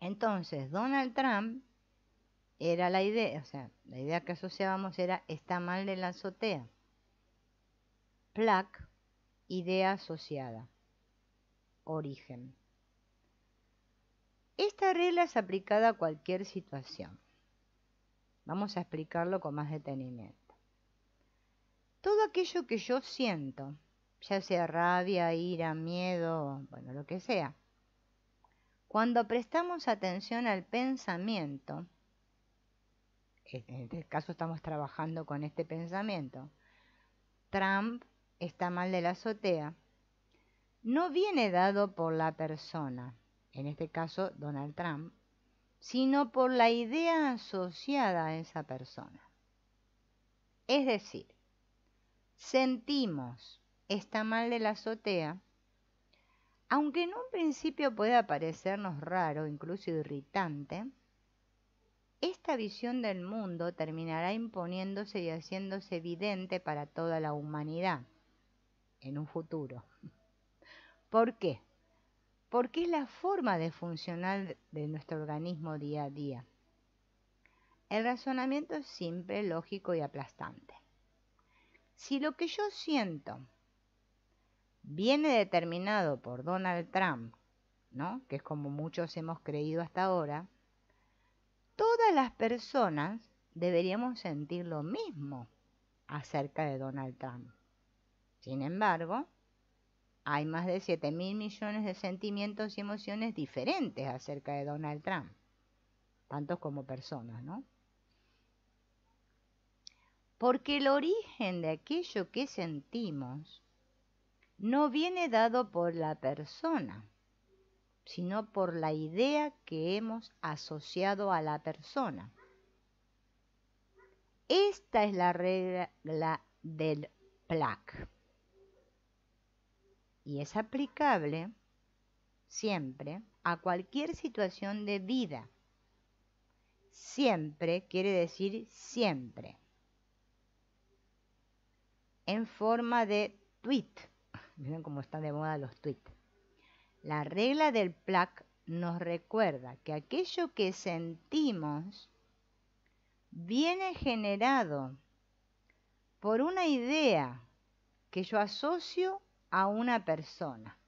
Entonces, Donald Trump era la idea, o sea, la idea que asociábamos era está mal de la azotea. Plac, idea asociada. Origen. Esta regla es aplicada a cualquier situación. Vamos a explicarlo con más detenimiento. Todo aquello que yo siento, ya sea rabia, ira, miedo, bueno, lo que sea, cuando prestamos atención al pensamiento, en este caso estamos trabajando con este pensamiento, Trump está mal de la azotea, no viene dado por la persona, en este caso Donald Trump, sino por la idea asociada a esa persona. Es decir, sentimos está mal de la azotea, aunque en un principio pueda parecernos raro, incluso irritante, esta visión del mundo terminará imponiéndose y haciéndose evidente para toda la humanidad en un futuro. [laughs] ¿Por qué? Porque es la forma de funcionar de nuestro organismo día a día. El razonamiento es simple, lógico y aplastante. Si lo que yo siento viene determinado por Donald Trump, ¿no? que es como muchos hemos creído hasta ahora, todas las personas deberíamos sentir lo mismo acerca de Donald Trump. Sin embargo, hay más de 7 mil millones de sentimientos y emociones diferentes acerca de Donald Trump, tantos como personas, ¿no? Porque el origen de aquello que sentimos no viene dado por la persona, sino por la idea que hemos asociado a la persona. Esta es la regla del PLAC. Y es aplicable siempre a cualquier situación de vida. Siempre quiere decir siempre. En forma de tweet. [laughs] Miren cómo están de moda los tweets. La regla del PLAC nos recuerda que aquello que sentimos viene generado por una idea que yo asocio a una persona.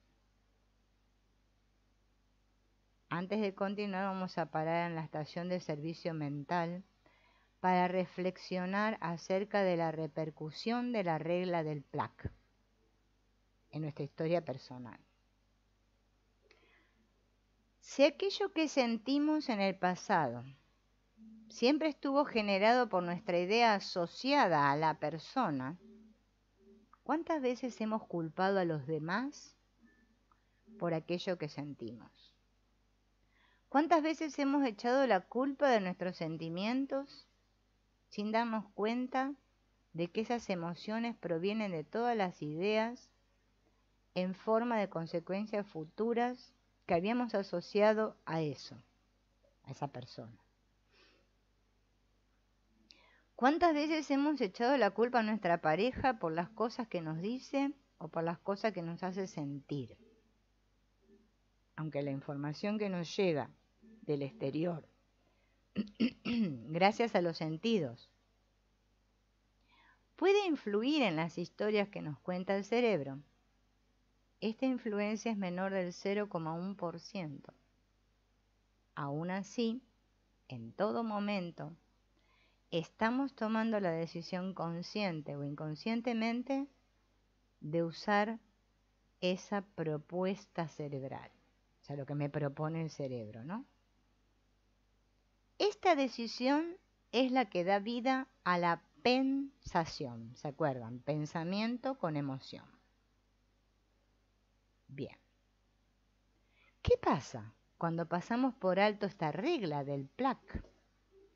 Antes de continuar vamos a parar en la estación de servicio mental para reflexionar acerca de la repercusión de la regla del PLAC en nuestra historia personal. Si aquello que sentimos en el pasado siempre estuvo generado por nuestra idea asociada a la persona, ¿cuántas veces hemos culpado a los demás por aquello que sentimos? ¿Cuántas veces hemos echado la culpa de nuestros sentimientos sin darnos cuenta de que esas emociones provienen de todas las ideas en forma de consecuencias futuras que habíamos asociado a eso, a esa persona. ¿Cuántas veces hemos echado la culpa a nuestra pareja por las cosas que nos dice o por las cosas que nos hace sentir? Aunque la información que nos llega del exterior, [clears throat] gracias a los sentidos, puede influir en las historias que nos cuenta el cerebro, esta influencia es menor del 0,1%. Aún así, en todo momento, estamos tomando la decisión consciente o inconscientemente de usar esa propuesta cerebral, o sea, lo que me propone el cerebro, ¿no? Esta decisión es la que da vida a la pensación, ¿se acuerdan? Pensamiento con emoción. Bien. ¿Qué pasa cuando pasamos por alto esta regla del PLAC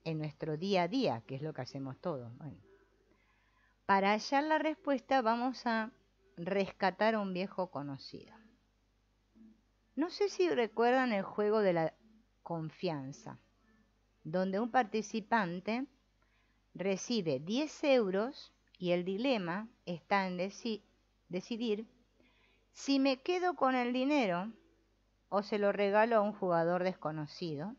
en nuestro día a día, que es lo que hacemos todos? para hallar la respuesta vamos a rescatar a un viejo conocido. No sé si recuerdan el juego de la confianza, donde un participante recibe 10 euros y el dilema está en decidir si me quedo con el dinero o se lo regalo a un jugador desconocido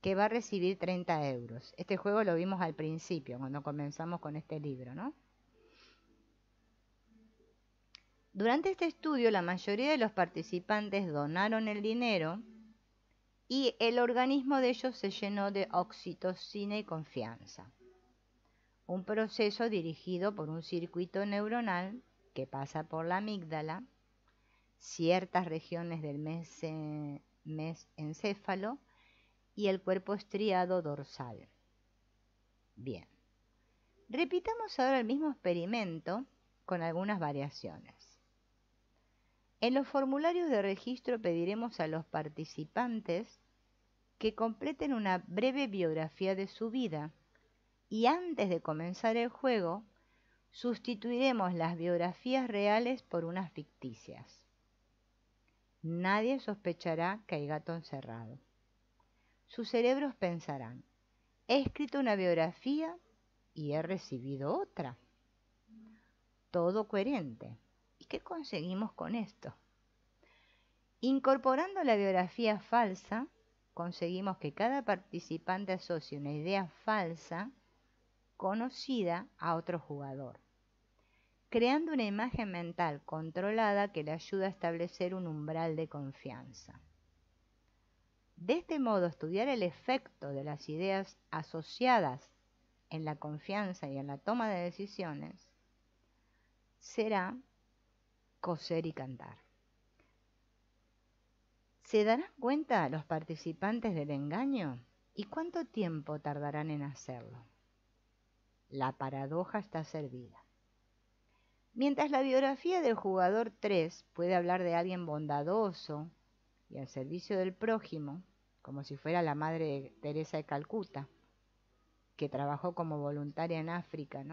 que va a recibir 30 euros. Este juego lo vimos al principio, cuando comenzamos con este libro, ¿no? Durante este estudio, la mayoría de los participantes donaron el dinero y el organismo de ellos se llenó de oxitocina y confianza. Un proceso dirigido por un circuito neuronal que pasa por la amígdala ciertas regiones del mes, encéfalo y el cuerpo estriado dorsal. Bien. Repitamos ahora el mismo experimento con algunas variaciones. En los formularios de registro pediremos a los participantes que completen una breve biografía de su vida y antes de comenzar el juego sustituiremos las biografías reales por unas ficticias. Nadie sospechará que hay gato encerrado. Sus cerebros pensarán, he escrito una biografía y he recibido otra. Todo coherente. ¿Y qué conseguimos con esto? Incorporando la biografía falsa, conseguimos que cada participante asocie una idea falsa conocida a otro jugador, creando una imagen mental controlada que le ayuda a establecer un umbral de confianza. De este modo, estudiar el efecto de las ideas asociadas en la confianza y en la toma de decisiones será coser y cantar. ¿Se darán cuenta los participantes del engaño? ¿Y cuánto tiempo tardarán en hacerlo? La paradoja está servida. Mientras la biografía del jugador 3 puede hablar de alguien bondadoso y al servicio del prójimo, como si fuera la madre Teresa de Calcuta, que trabajó como voluntaria en África.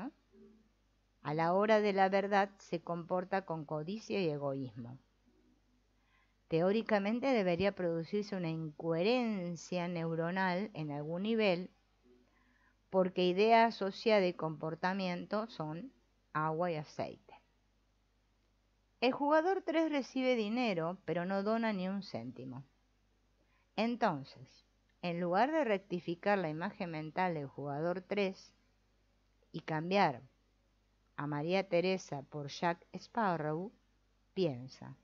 A la hora de la verdad se comporta con codicia y egoísmo. Teóricamente debería producirse una incoherencia neuronal en algún nivel porque idea asociada y comportamiento son agua y aceite. El jugador 3 recibe dinero, pero no dona ni un céntimo. Entonces, en lugar de rectificar la imagen mental del jugador 3 y cambiar a María Teresa por Jack Sparrow, piensa,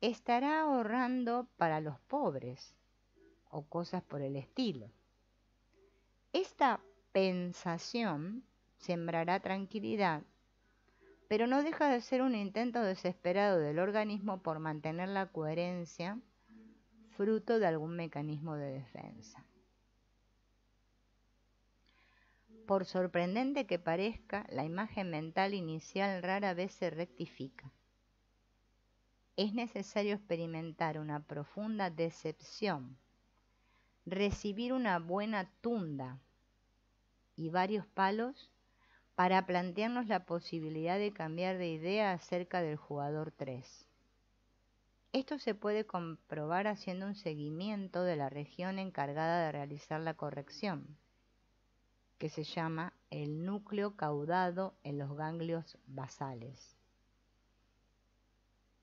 estará ahorrando para los pobres o cosas por el estilo. Esta pensación sembrará tranquilidad, pero no deja de ser un intento desesperado del organismo por mantener la coherencia fruto de algún mecanismo de defensa. Por sorprendente que parezca, la imagen mental inicial rara vez se rectifica es necesario experimentar una profunda decepción, recibir una buena tunda y varios palos para plantearnos la posibilidad de cambiar de idea acerca del jugador 3. Esto se puede comprobar haciendo un seguimiento de la región encargada de realizar la corrección, que se llama el núcleo caudado en los ganglios basales.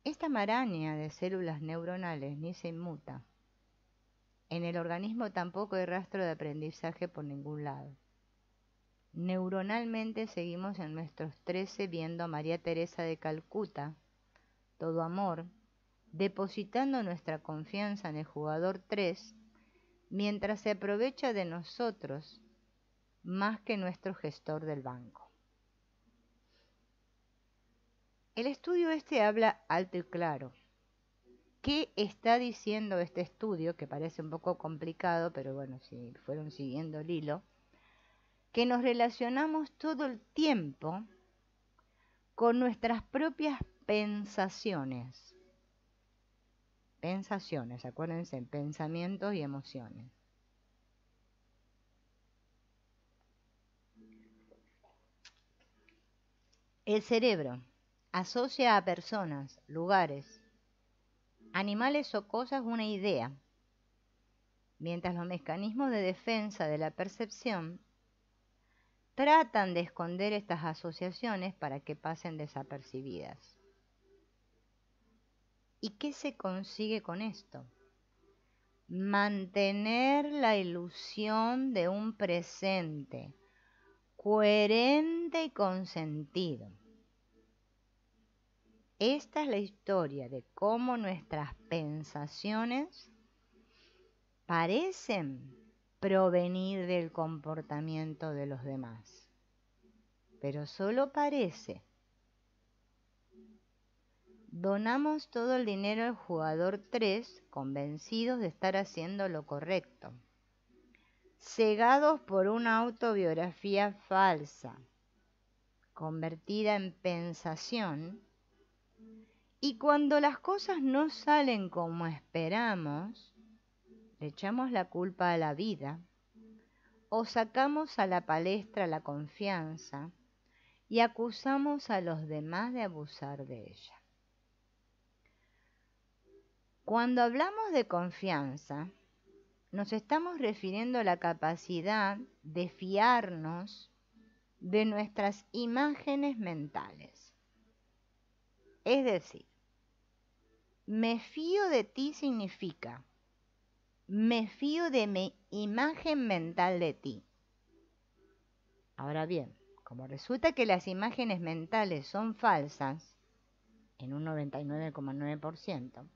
Esta maraña de células neuronales ni se inmuta. En el organismo tampoco hay rastro de aprendizaje por ningún lado. Neuronalmente seguimos en nuestros 13 viendo a María Teresa de Calcuta, todo amor, depositando nuestra confianza en el jugador 3, mientras se aprovecha de nosotros más que nuestro gestor del banco. El estudio este habla alto y claro. ¿Qué está diciendo este estudio? Que parece un poco complicado, pero bueno, si fueron siguiendo el hilo, que nos relacionamos todo el tiempo con nuestras propias pensaciones. Pensaciones, acuérdense, pensamientos y emociones. El cerebro asocia a personas, lugares, animales o cosas una idea, mientras los mecanismos de defensa de la percepción tratan de esconder estas asociaciones para que pasen desapercibidas. ¿Y qué se consigue con esto? Mantener la ilusión de un presente coherente y consentido. Esta es la historia de cómo nuestras pensaciones parecen provenir del comportamiento de los demás, pero solo parece. Donamos todo el dinero al jugador 3 convencidos de estar haciendo lo correcto, cegados por una autobiografía falsa, convertida en pensación. Y cuando las cosas no salen como esperamos, le echamos la culpa a la vida o sacamos a la palestra la confianza y acusamos a los demás de abusar de ella. Cuando hablamos de confianza, nos estamos refiriendo a la capacidad de fiarnos de nuestras imágenes mentales. Es decir, me fío de ti significa, me fío de mi imagen mental de ti. Ahora bien, como resulta que las imágenes mentales son falsas, en un 99,9%,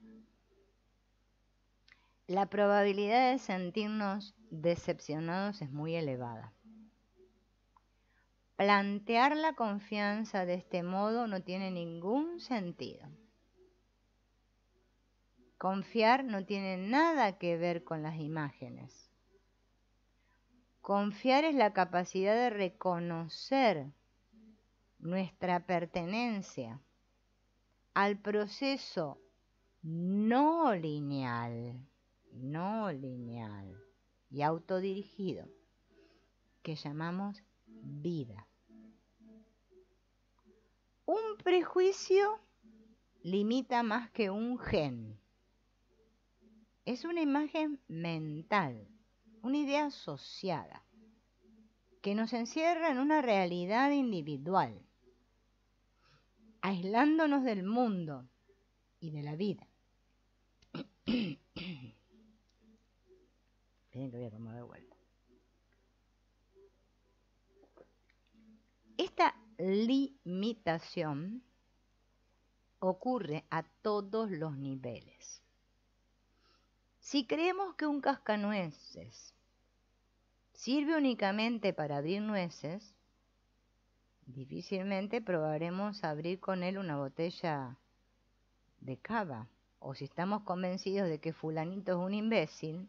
la probabilidad de sentirnos decepcionados es muy elevada. Plantear la confianza de este modo no tiene ningún sentido. Confiar no tiene nada que ver con las imágenes. Confiar es la capacidad de reconocer nuestra pertenencia al proceso no lineal, no lineal y autodirigido que llamamos vida. Un prejuicio limita más que un gen es una imagen mental, una idea asociada, que nos encierra en una realidad individual, aislándonos del mundo y de la vida. [coughs] Que voy a tomar de vuelta. Esta limitación ocurre a todos los niveles. Si creemos que un cascanueces sirve únicamente para abrir nueces, difícilmente probaremos abrir con él una botella de cava. O si estamos convencidos de que fulanito es un imbécil,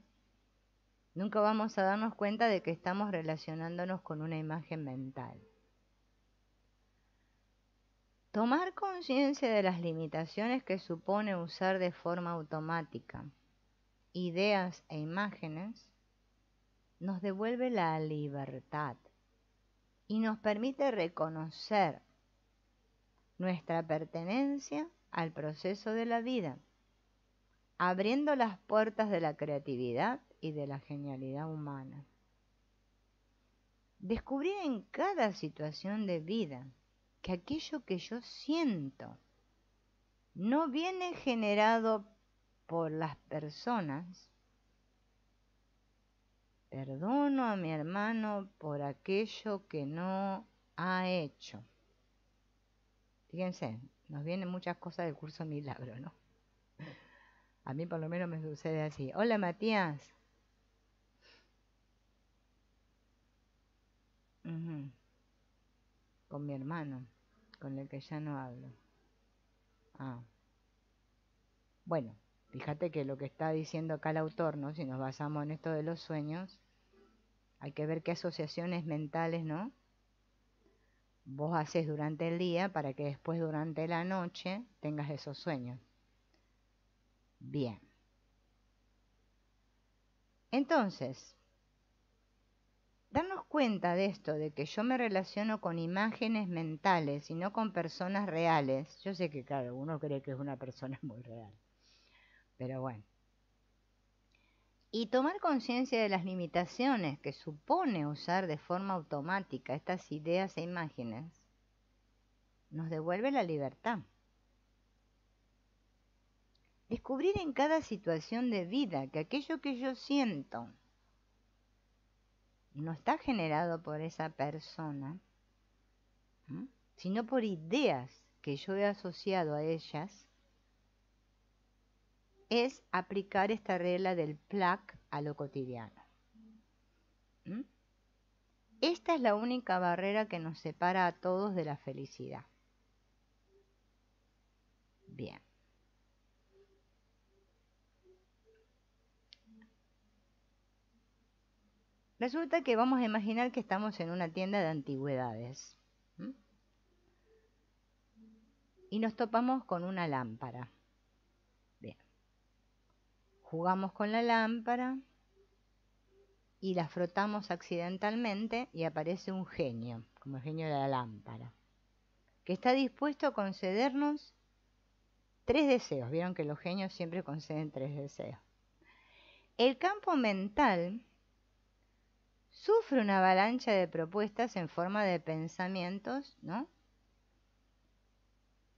nunca vamos a darnos cuenta de que estamos relacionándonos con una imagen mental. Tomar conciencia de las limitaciones que supone usar de forma automática ideas e imágenes, nos devuelve la libertad y nos permite reconocer nuestra pertenencia al proceso de la vida, abriendo las puertas de la creatividad y de la genialidad humana. Descubrir en cada situación de vida que aquello que yo siento no viene generado por las personas, perdono a mi hermano por aquello que no ha hecho. Fíjense, nos vienen muchas cosas del curso milagro, ¿no? A mí por lo menos me sucede así. Hola Matías. Con mi hermano, con el que ya no hablo. Ah. Bueno, Fíjate que lo que está diciendo acá el autor, ¿no? Si nos basamos en esto de los sueños, hay que ver qué asociaciones mentales, ¿no? Vos haces durante el día para que después durante la noche tengas esos sueños. Bien. Entonces, darnos cuenta de esto, de que yo me relaciono con imágenes mentales y no con personas reales. Yo sé que, claro, uno cree que es una persona [laughs] muy real. Pero bueno. Y tomar conciencia de las limitaciones que supone usar de forma automática estas ideas e imágenes nos devuelve la libertad. Descubrir en cada situación de vida que aquello que yo siento no está generado por esa persona, sino por ideas que yo he asociado a ellas es aplicar esta regla del plac a lo cotidiano. ¿Mm? Esta es la única barrera que nos separa a todos de la felicidad. Bien. Resulta que vamos a imaginar que estamos en una tienda de antigüedades. Y nos topamos con una lámpara jugamos con la lámpara y la frotamos accidentalmente y aparece un genio, como el genio de la lámpara. que está dispuesto a concedernos tres deseos. Vieron que los genios siempre conceden tres deseos. El campo mental sufre una avalancha de propuestas en forma de pensamientos, ¿no?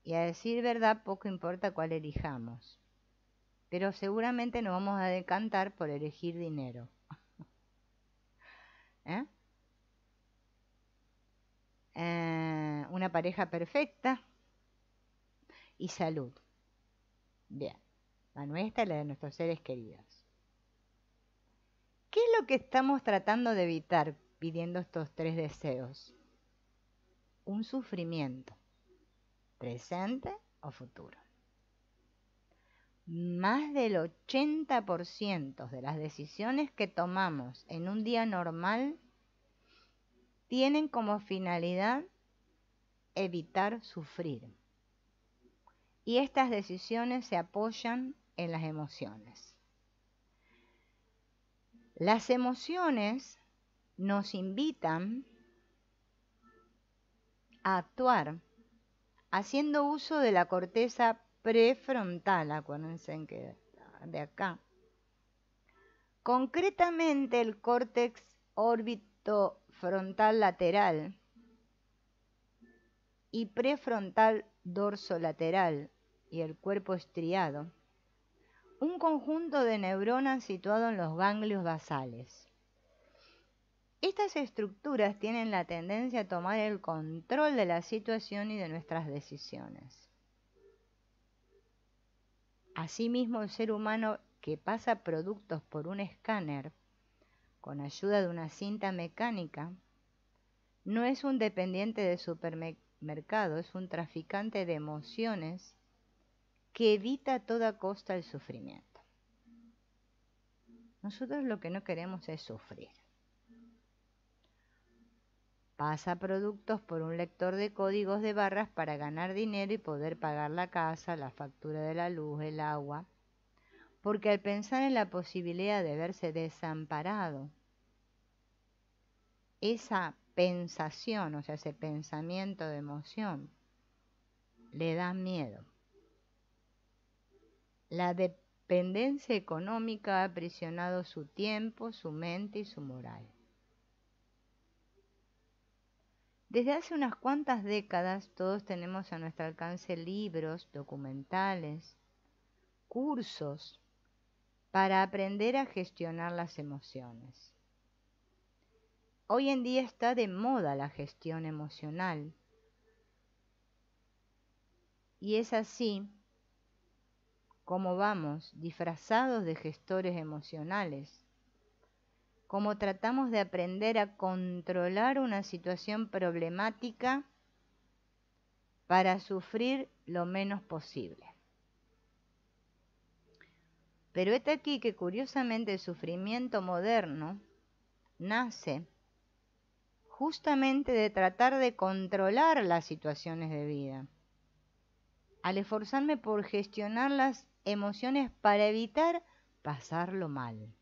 Y a decir verdad, poco importa cuál elijamos. Pero seguramente nos vamos a decantar por elegir dinero. [laughs] ¿Eh? Eh, una pareja perfecta y salud. Bien, la nuestra y la de nuestros seres queridos. ¿Qué es lo que estamos tratando de evitar pidiendo estos tres deseos? Un sufrimiento, presente o futuro. Más del 80% de las decisiones que tomamos en un día normal tienen como finalidad evitar sufrir. Y estas decisiones se apoyan en las emociones. Las emociones nos invitan a actuar haciendo uso de la corteza prefrontal, acuérdense que de acá. Concretamente el córtex órbito frontal lateral y prefrontal dorso lateral y el cuerpo estriado un conjunto de neuronas situado en los ganglios basales. Estas estructuras tienen la tendencia a tomar el control de la situación y de nuestras decisiones. Asimismo, el ser humano que pasa productos por un escáner con ayuda de una cinta mecánica no es un dependiente de supermercado, es un traficante de emociones que evita a toda costa el sufrimiento. Nosotros lo que no queremos es sufrir. Pasa productos por un lector de códigos de barras para ganar dinero y poder pagar la casa, la factura de la luz, el agua. Porque al pensar en la posibilidad de verse desamparado, esa pensación, o sea, ese pensamiento de emoción, le da miedo. La dependencia económica ha aprisionado su tiempo, su mente y su moral. Desde hace unas cuantas décadas todos tenemos a nuestro alcance libros, documentales, cursos para aprender a gestionar las emociones. Hoy en día está de moda la gestión emocional y es así cómo vamos disfrazados de gestores emocionales, cómo tratamos de aprender a controlar una situación problemática para sufrir lo menos posible. Pero es aquí que curiosamente el sufrimiento moderno nace justamente de tratar de controlar las situaciones de vida, al esforzarme por gestionarlas emociones para evitar pasarlo mal.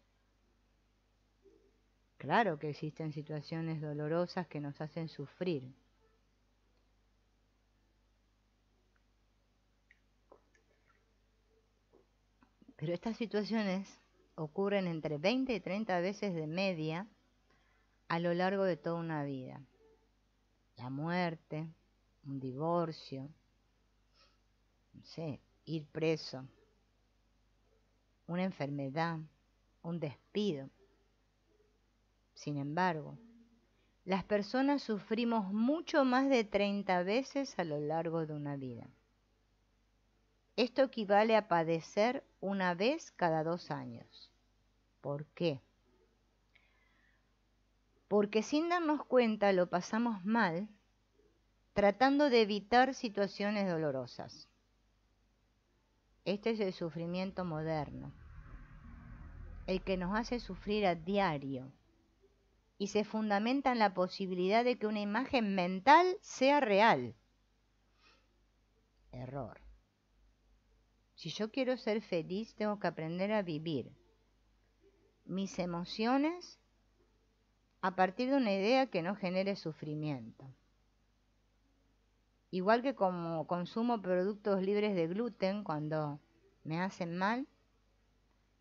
Claro que existen situaciones dolorosas que nos hacen sufrir. Pero estas situaciones ocurren entre 20 y 30 veces de media a lo largo de toda una vida. La muerte, un divorcio, no sé, ir preso, una enfermedad, un despido. Sin embargo, las personas sufrimos mucho más de 30 veces a lo largo de una vida. Esto equivale a padecer una vez cada dos años. ¿Por qué? Porque sin darnos cuenta lo pasamos mal tratando de evitar situaciones dolorosas. Este es el sufrimiento moderno, el que nos hace sufrir a diario y se fundamenta en la posibilidad de que una imagen mental sea real. Error. Si yo quiero ser feliz, tengo que aprender a vivir mis emociones a partir de una idea que no genere sufrimiento. igual que como consumo productos libres de gluten cuando me hacen mal,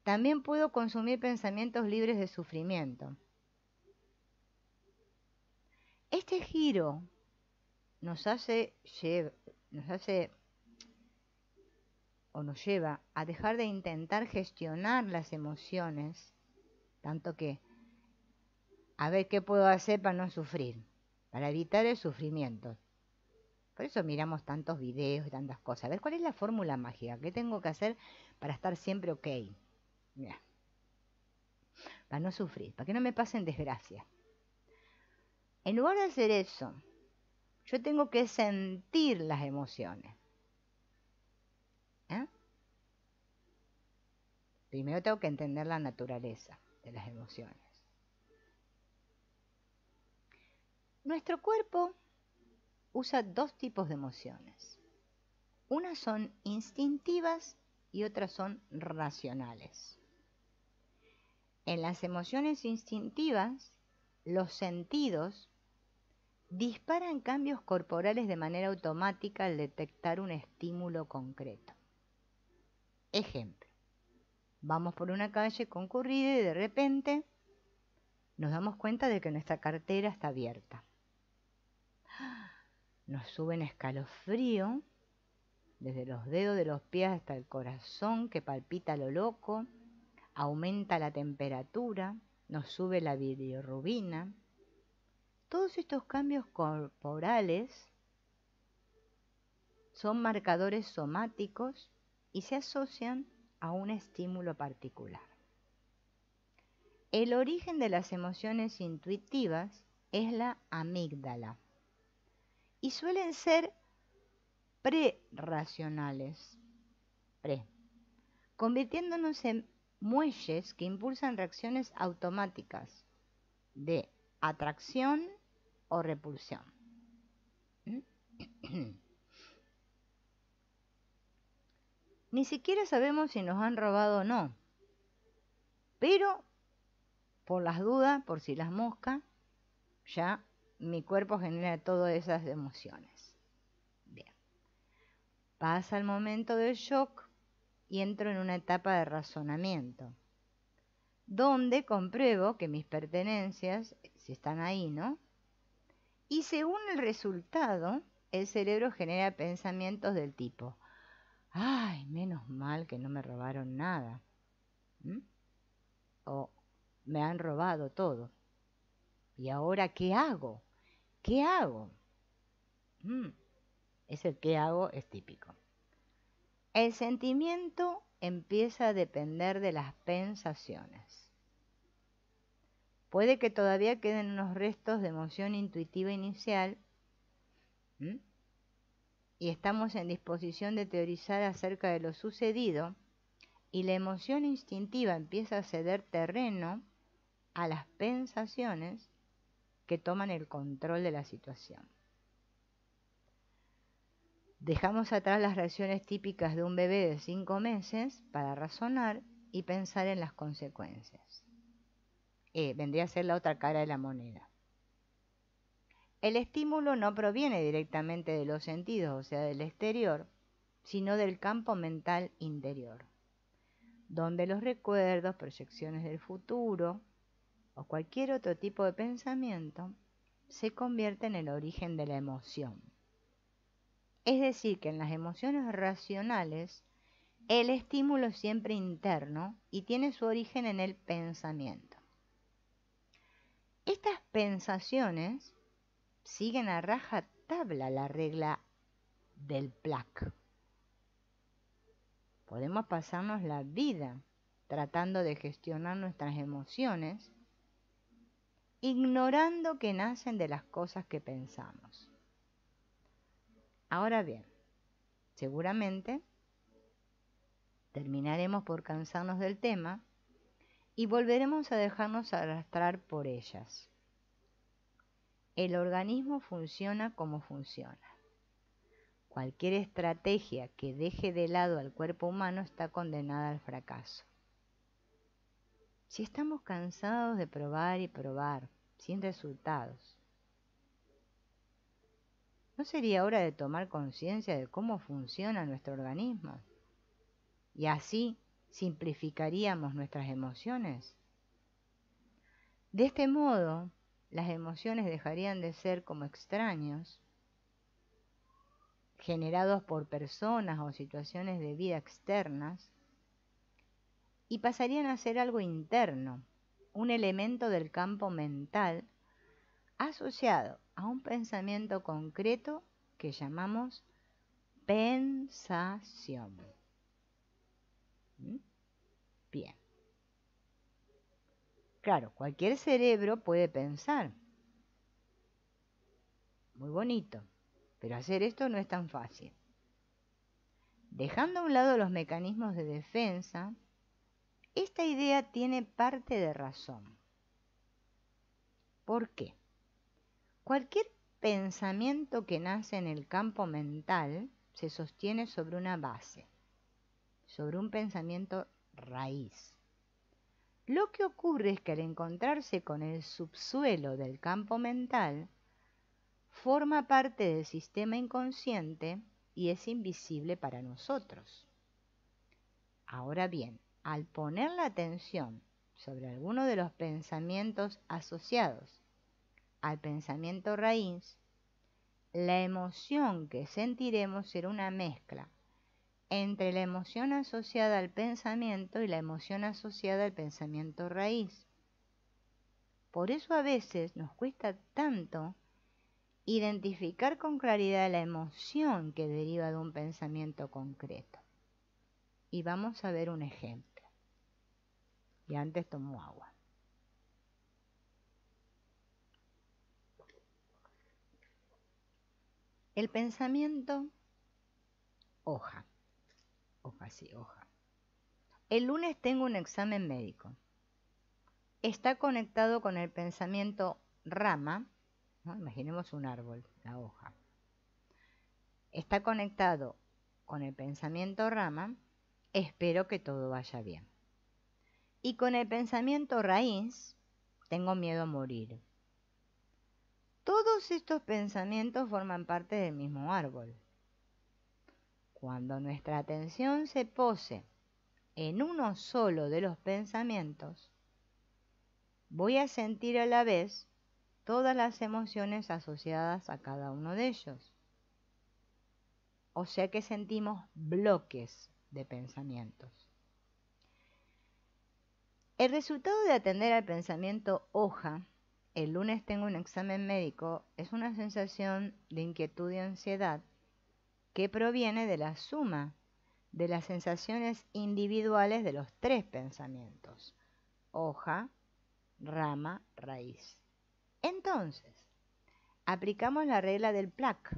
también puedo consumir pensamientos libres de sufrimiento. Este giro nos hace, nos hace o nos lleva a dejar de intentar gestionar las emociones, tanto que a ver qué puedo hacer para no sufrir, para evitar el sufrimiento. Por eso miramos tantos videos y tantas cosas. A ver cuál es la fórmula mágica, qué tengo que hacer para estar siempre ok. Para no sufrir, para que no me pasen desgracia. En lugar de hacer eso, yo tengo que sentir las emociones. ¿Eh? Primero tengo que entender la naturaleza de las emociones. Nuestro cuerpo usa dos tipos de emociones. Unas son instintivas y otras son racionales. En las emociones instintivas, los sentidos disparan cambios corporales de manera automática al detectar un estímulo concreto. Ejemplo, vamos por una calle concurrida y de repente nos damos cuenta de que nuestra cartera está abierta. Nos sube un escalofrío desde los dedos de los pies hasta el corazón que palpita lo loco, aumenta la temperatura, nos sube la bilirrubina. Todos estos cambios corporales son marcadores somáticos y se asocian a un estímulo particular. El origen de las emociones intuitivas es la amígdala y suelen ser preracionales, pre, convirtiéndonos en muelles que impulsan reacciones automáticas de atracción o repulsión. [coughs] Ni siquiera sabemos si nos han robado o no, pero por las dudas, por si las moscas, ya mi cuerpo genera todas esas emociones. Bien. Pasa el momento del shock y entro en una etapa de razonamiento, donde compruebo que mis pertenencias, si están ahí, ¿no? Y según el resultado, el cerebro genera pensamientos del tipo, ay, menos mal que no me robaron nada. O me han robado todo. ¿Y ahora qué hago? ¿Qué hago? Mm, ese qué hago es típico. El sentimiento empieza a depender de las pensaciones. Puede que todavía queden unos restos de emoción intuitiva inicial y estamos en disposición de teorizar acerca de lo sucedido y la emoción instintiva empieza a ceder terreno a las pensaciones que toman el control de la situación. Dejamos atrás las reacciones típicas de un bebé de cinco meses para razonar y pensar en las consecuencias. Eh, vendría a ser la otra cara de la moneda. El estímulo no proviene directamente de los sentidos, o sea, del exterior, sino del campo mental interior, donde los recuerdos, proyecciones del futuro, o cualquier otro tipo de pensamiento se convierte en el origen de la emoción. Es decir, que en las emociones racionales el estímulo es siempre interno y tiene su origen en el pensamiento. Estas pensaciones siguen a raja tabla la regla del plac. Podemos pasarnos la vida tratando de gestionar nuestras emociones ignorando que nacen de las cosas que pensamos. Ahora bien, seguramente terminaremos por cansarnos del tema y volveremos a dejarnos arrastrar por ellas. El organismo funciona como funciona. Cualquier estrategia que deje de lado al cuerpo humano está condenada al fracaso. Si estamos cansados de probar y probar, sin resultados. ¿No sería hora de tomar conciencia de cómo funciona nuestro organismo? Y así simplificaríamos nuestras emociones. De este modo, las emociones dejarían de ser como extraños, generados por personas o situaciones de vida externas, y pasarían a ser algo interno, un elemento del campo mental asociado a un pensamiento concreto que llamamos pensación. ¿Mm? Bien. Claro, cualquier cerebro puede pensar. Muy bonito, pero hacer esto no es tan fácil. Dejando a un lado los mecanismos de defensa, esta idea tiene parte de razón. ¿Por qué? Cualquier pensamiento que nace en el campo mental se sostiene sobre una base, sobre un pensamiento raíz. Lo que ocurre es que al encontrarse con el subsuelo del campo mental, forma parte del sistema inconsciente y es invisible para nosotros. Ahora bien, al poner la atención sobre alguno de los pensamientos asociados al pensamiento raíz, la emoción que sentiremos será una mezcla entre la emoción asociada al pensamiento y la emoción asociada al pensamiento raíz. Por eso a veces nos cuesta tanto identificar con claridad la emoción que deriva de un pensamiento concreto. Y vamos a ver un ejemplo. Y antes tomo agua. El pensamiento, hoja hoja, sí, hoja. El lunes tengo un examen médico. Está conectado con el pensamiento rama, imaginemos un árbol, la hoja. Está conectado con el pensamiento rama, espero que todo vaya bien. Y con el pensamiento raíz, tengo miedo a morir. Todos estos pensamientos forman parte del mismo árbol. Cuando nuestra atención se pose en uno solo de los pensamientos, voy a sentir a la vez todas las emociones asociadas a cada uno de ellos. O sea que sentimos bloques de pensamientos. El resultado de atender al pensamiento hoja, el lunes tengo un examen médico, es una sensación de inquietud y ansiedad que proviene de la suma de las sensaciones individuales de los tres pensamientos, hoja, rama, raíz. Entonces, aplicamos la regla del PLAC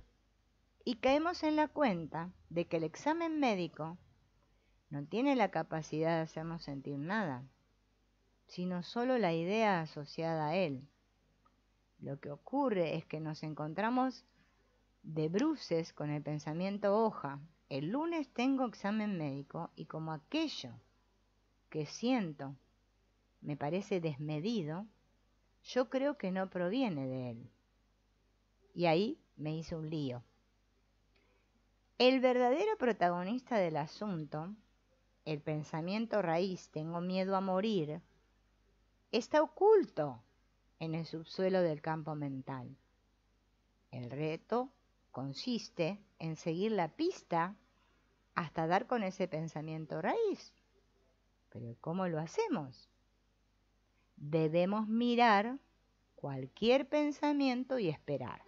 y caemos en la cuenta de que el examen médico no tiene la capacidad de hacernos sentir nada, sino solo la idea asociada a él. Lo que ocurre es que nos encontramos de bruces con el pensamiento hoja. El lunes tengo examen médico y como aquello que siento me parece desmedido, yo creo que no proviene de él. Y ahí me hice un lío. El verdadero protagonista del asunto, el pensamiento raíz, tengo miedo a morir, está oculto en el subsuelo del campo mental. El reto consiste en seguir la pista hasta dar con ese pensamiento raíz. Pero ¿cómo lo hacemos? Debemos mirar cualquier pensamiento y esperar.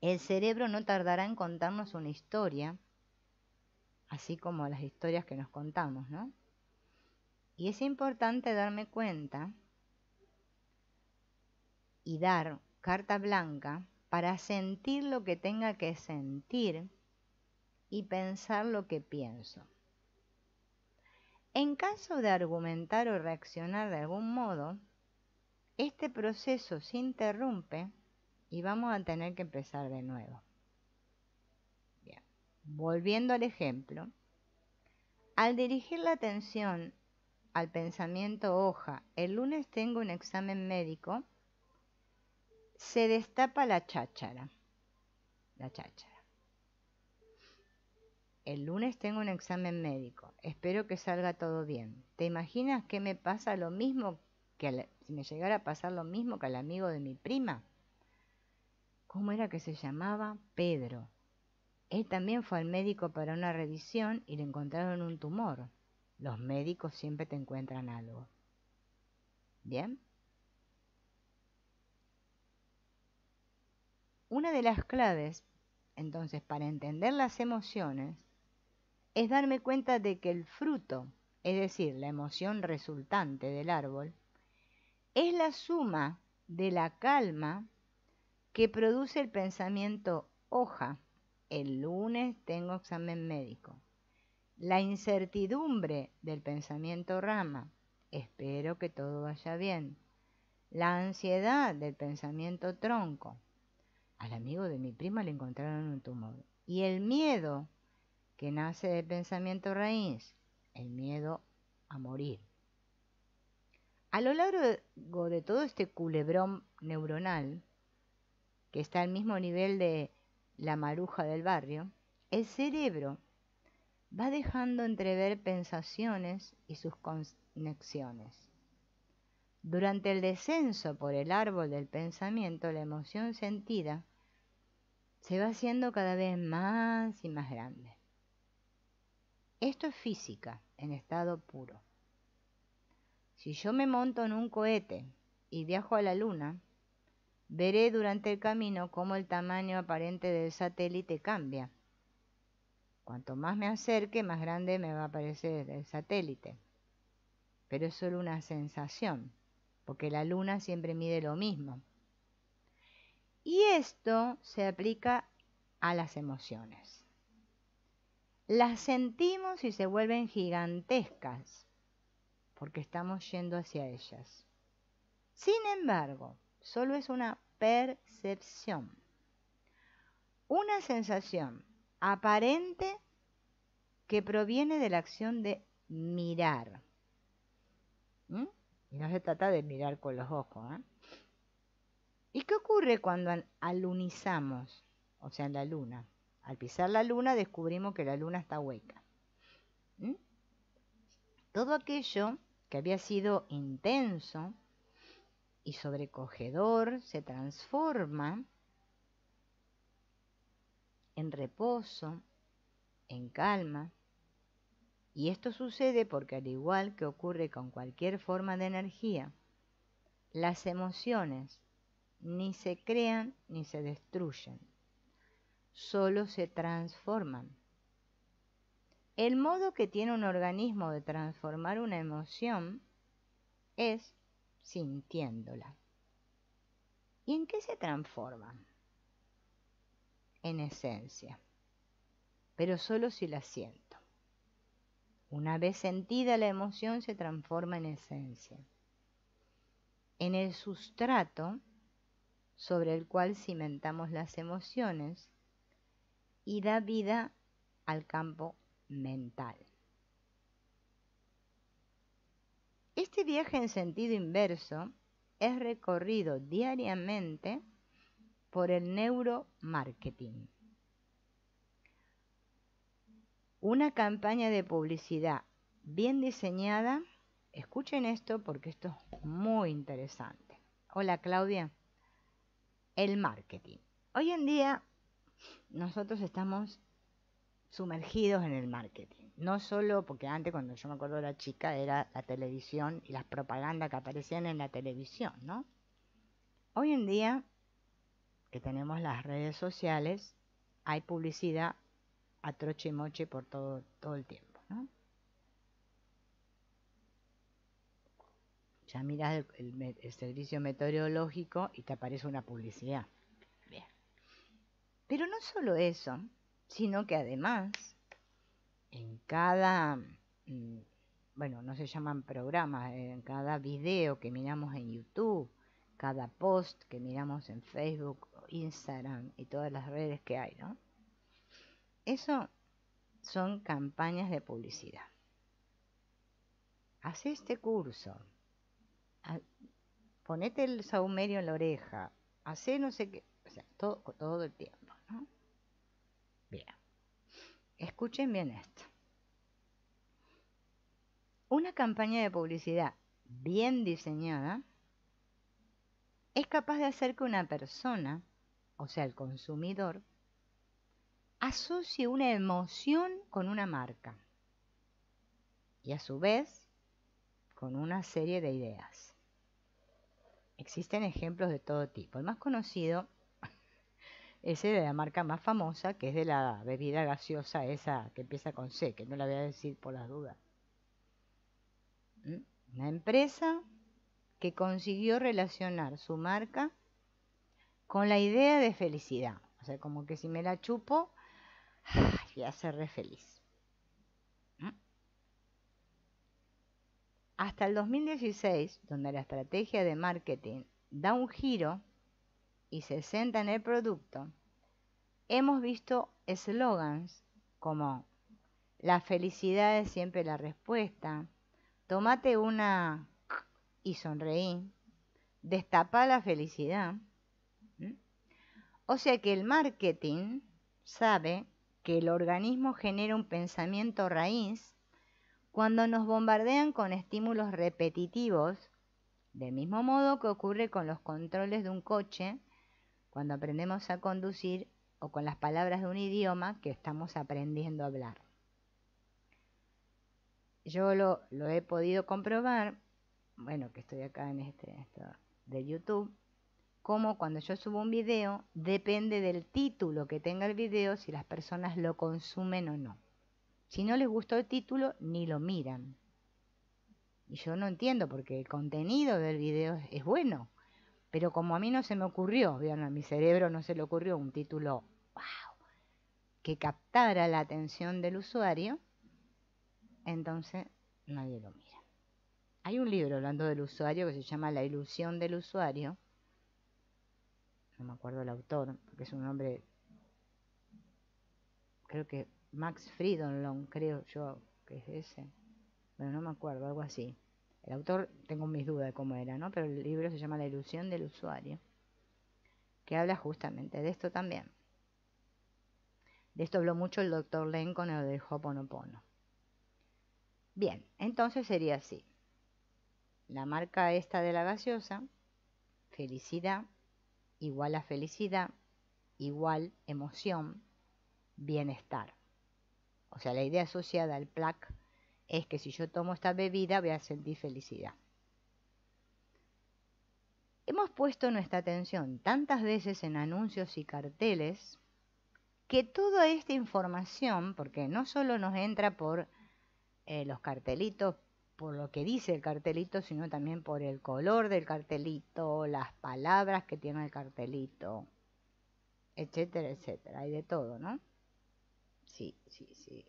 El cerebro no tardará en contarnos una historia, así como las historias que nos contamos, ¿no? Y es importante darme cuenta y dar carta blanca para sentir lo que tenga que sentir y pensar lo que pienso. En caso de argumentar o reaccionar de algún modo, este proceso se interrumpe y vamos a tener que empezar de nuevo. Bien. Volviendo al ejemplo, al dirigir la atención al pensamiento hoja, el lunes tengo un examen médico, se destapa la cháchara. La cháchara. El lunes tengo un examen médico. Espero que salga todo bien. ¿Te imaginas que me pasa lo mismo que si me llegara a pasar lo mismo que al amigo de mi prima? ¿Cómo era que se llamaba? Pedro. Él también fue al médico para una revisión y le encontraron un tumor. Los médicos siempre te encuentran algo. ¿Bien? Una de las claves, entonces, para entender las emociones es darme cuenta de que el fruto, es decir, la emoción resultante del árbol, es la suma de la calma que produce el pensamiento hoja. El lunes tengo examen médico. La incertidumbre del pensamiento rama. Espero que todo vaya bien. La ansiedad del pensamiento tronco. Al amigo de mi prima le encontraron un tumor. Y el miedo que nace del pensamiento raíz, el miedo a morir. A lo largo de todo este culebrón neuronal, que está al mismo nivel de la maruja del barrio, el cerebro va dejando entrever pensaciones y sus conexiones. Durante el descenso por el árbol del pensamiento, la emoción sentida se va haciendo cada vez más y más grande. Esto es física en estado puro. Si yo me monto en un cohete y viajo a la Luna, veré durante el camino cómo el tamaño aparente del satélite cambia. Cuanto más me acerque, más grande me va a parecer el satélite. Pero es solo una sensación, porque la Luna siempre mide lo mismo. Y esto se aplica a las emociones. Las sentimos y se vuelven gigantescas porque estamos yendo hacia ellas. Sin embargo, solo es una percepción, una sensación aparente que proviene de la acción de mirar. ¿Mm? Y no se trata de mirar con los ojos. ¿eh? ¿Y qué ocurre cuando alunizamos? O sea, en la luna. Al pisar la luna descubrimos que la luna está hueca. Todo aquello que había sido intenso y sobrecogedor se transforma en reposo, en calma. Y esto sucede porque al igual que ocurre con cualquier forma de energía, las emociones ni se crean ni se destruyen, solo se transforman. El modo que tiene un organismo de transformar una emoción es sintiéndola. ¿Y en qué se transforma? En esencia, pero solo si la siento. Una vez sentida la emoción se transforma en esencia. En el sustrato sobre el cual cimentamos las emociones y da vida al campo mental. Este viaje en sentido inverso es recorrido diariamente por el neuromarketing. Una campaña de publicidad bien diseñada, escuchen esto porque esto es muy interesante. Hola Claudia el marketing. Hoy en día nosotros estamos sumergidos en el marketing. No solo porque antes, cuando yo me acuerdo de la chica, era la televisión y las propagandas que aparecían en la televisión, ¿no? Hoy en día, que tenemos las redes sociales, hay publicidad a troche y moche por todo, todo el tiempo, ¿no? Ya miras el, servicio meteorológico y te aparece una publicidad. Bien. Pero no solo eso, sino que además en cada, mm, bueno, no se llaman programas, en cada video que miramos en YouTube, cada post que miramos en Facebook, Instagram y todas las redes que hay, ¿no? Eso son campañas de publicidad. Haz este curso, ponete el saumerio en la oreja, hace no sé qué, o sea, todo, todo el tiempo, ¿no? Bien, escuchen bien esto. Una campaña de publicidad bien diseñada es capaz de hacer que una persona, o sea, el consumidor, asocie una emoción con una marca y a su vez con una serie de ideas. Existen ejemplos de todo tipo. El más conocido [laughs] es el de la marca más famosa, que es de la bebida gaseosa esa que empieza con C, que no la voy a decir por las dudas. ¿Mm? Una empresa que consiguió relacionar su marca con la idea de felicidad. O sea, como que si me la chupo, [sighs] voy a ser re feliz. Hasta el 2016, donde la estrategia de marketing da un giro y se centra en el producto, hemos visto eslogans como la felicidad es siempre la respuesta, tomate una y sonreí, destapa la felicidad. O sea que el marketing sabe que el organismo genera un pensamiento raíz cuando nos bombardean con estímulos repetitivos, del mismo modo que ocurre con los controles de un coche cuando aprendemos a conducir o con las palabras de un idioma que estamos aprendiendo a hablar. Yo lo, he podido comprobar, bueno, que estoy acá en este de YouTube, como cuando yo subo un video, depende del título que tenga el video si las personas lo consumen o no. Si no les gustó el título, ni lo miran. Y yo no entiendo porque el contenido del video es, bueno. Pero como a mí no se me ocurrió, vean, a mi cerebro no se le ocurrió un título, wow, que captara la atención del usuario, entonces nadie lo mira. Hay un libro hablando del usuario que se llama La ilusión del usuario. No me acuerdo el autor, porque es un nombre, creo que Max Long, creo yo que es ese. Bueno, no me acuerdo, algo así. El autor, tengo mis dudas de cómo era, ¿no? Pero el libro se llama La ilusión del usuario, que habla justamente de esto también. De esto habló mucho el doctor Len con el del Hoponopono. Bien, entonces sería así. La marca esta de la gaseosa, felicidad, igual a felicidad, igual emoción, bienestar. O sea, la idea asociada al plaque es que si yo tomo esta bebida voy a sentir felicidad. Hemos puesto nuestra atención tantas veces en anuncios y carteles que toda esta información, porque no solo nos entra por eh, los cartelitos, por lo que dice el cartelito, sino también por el color del cartelito, las palabras que tiene el cartelito, etcétera, etcétera. Hay de todo, ¿no? Sí, sí, sí.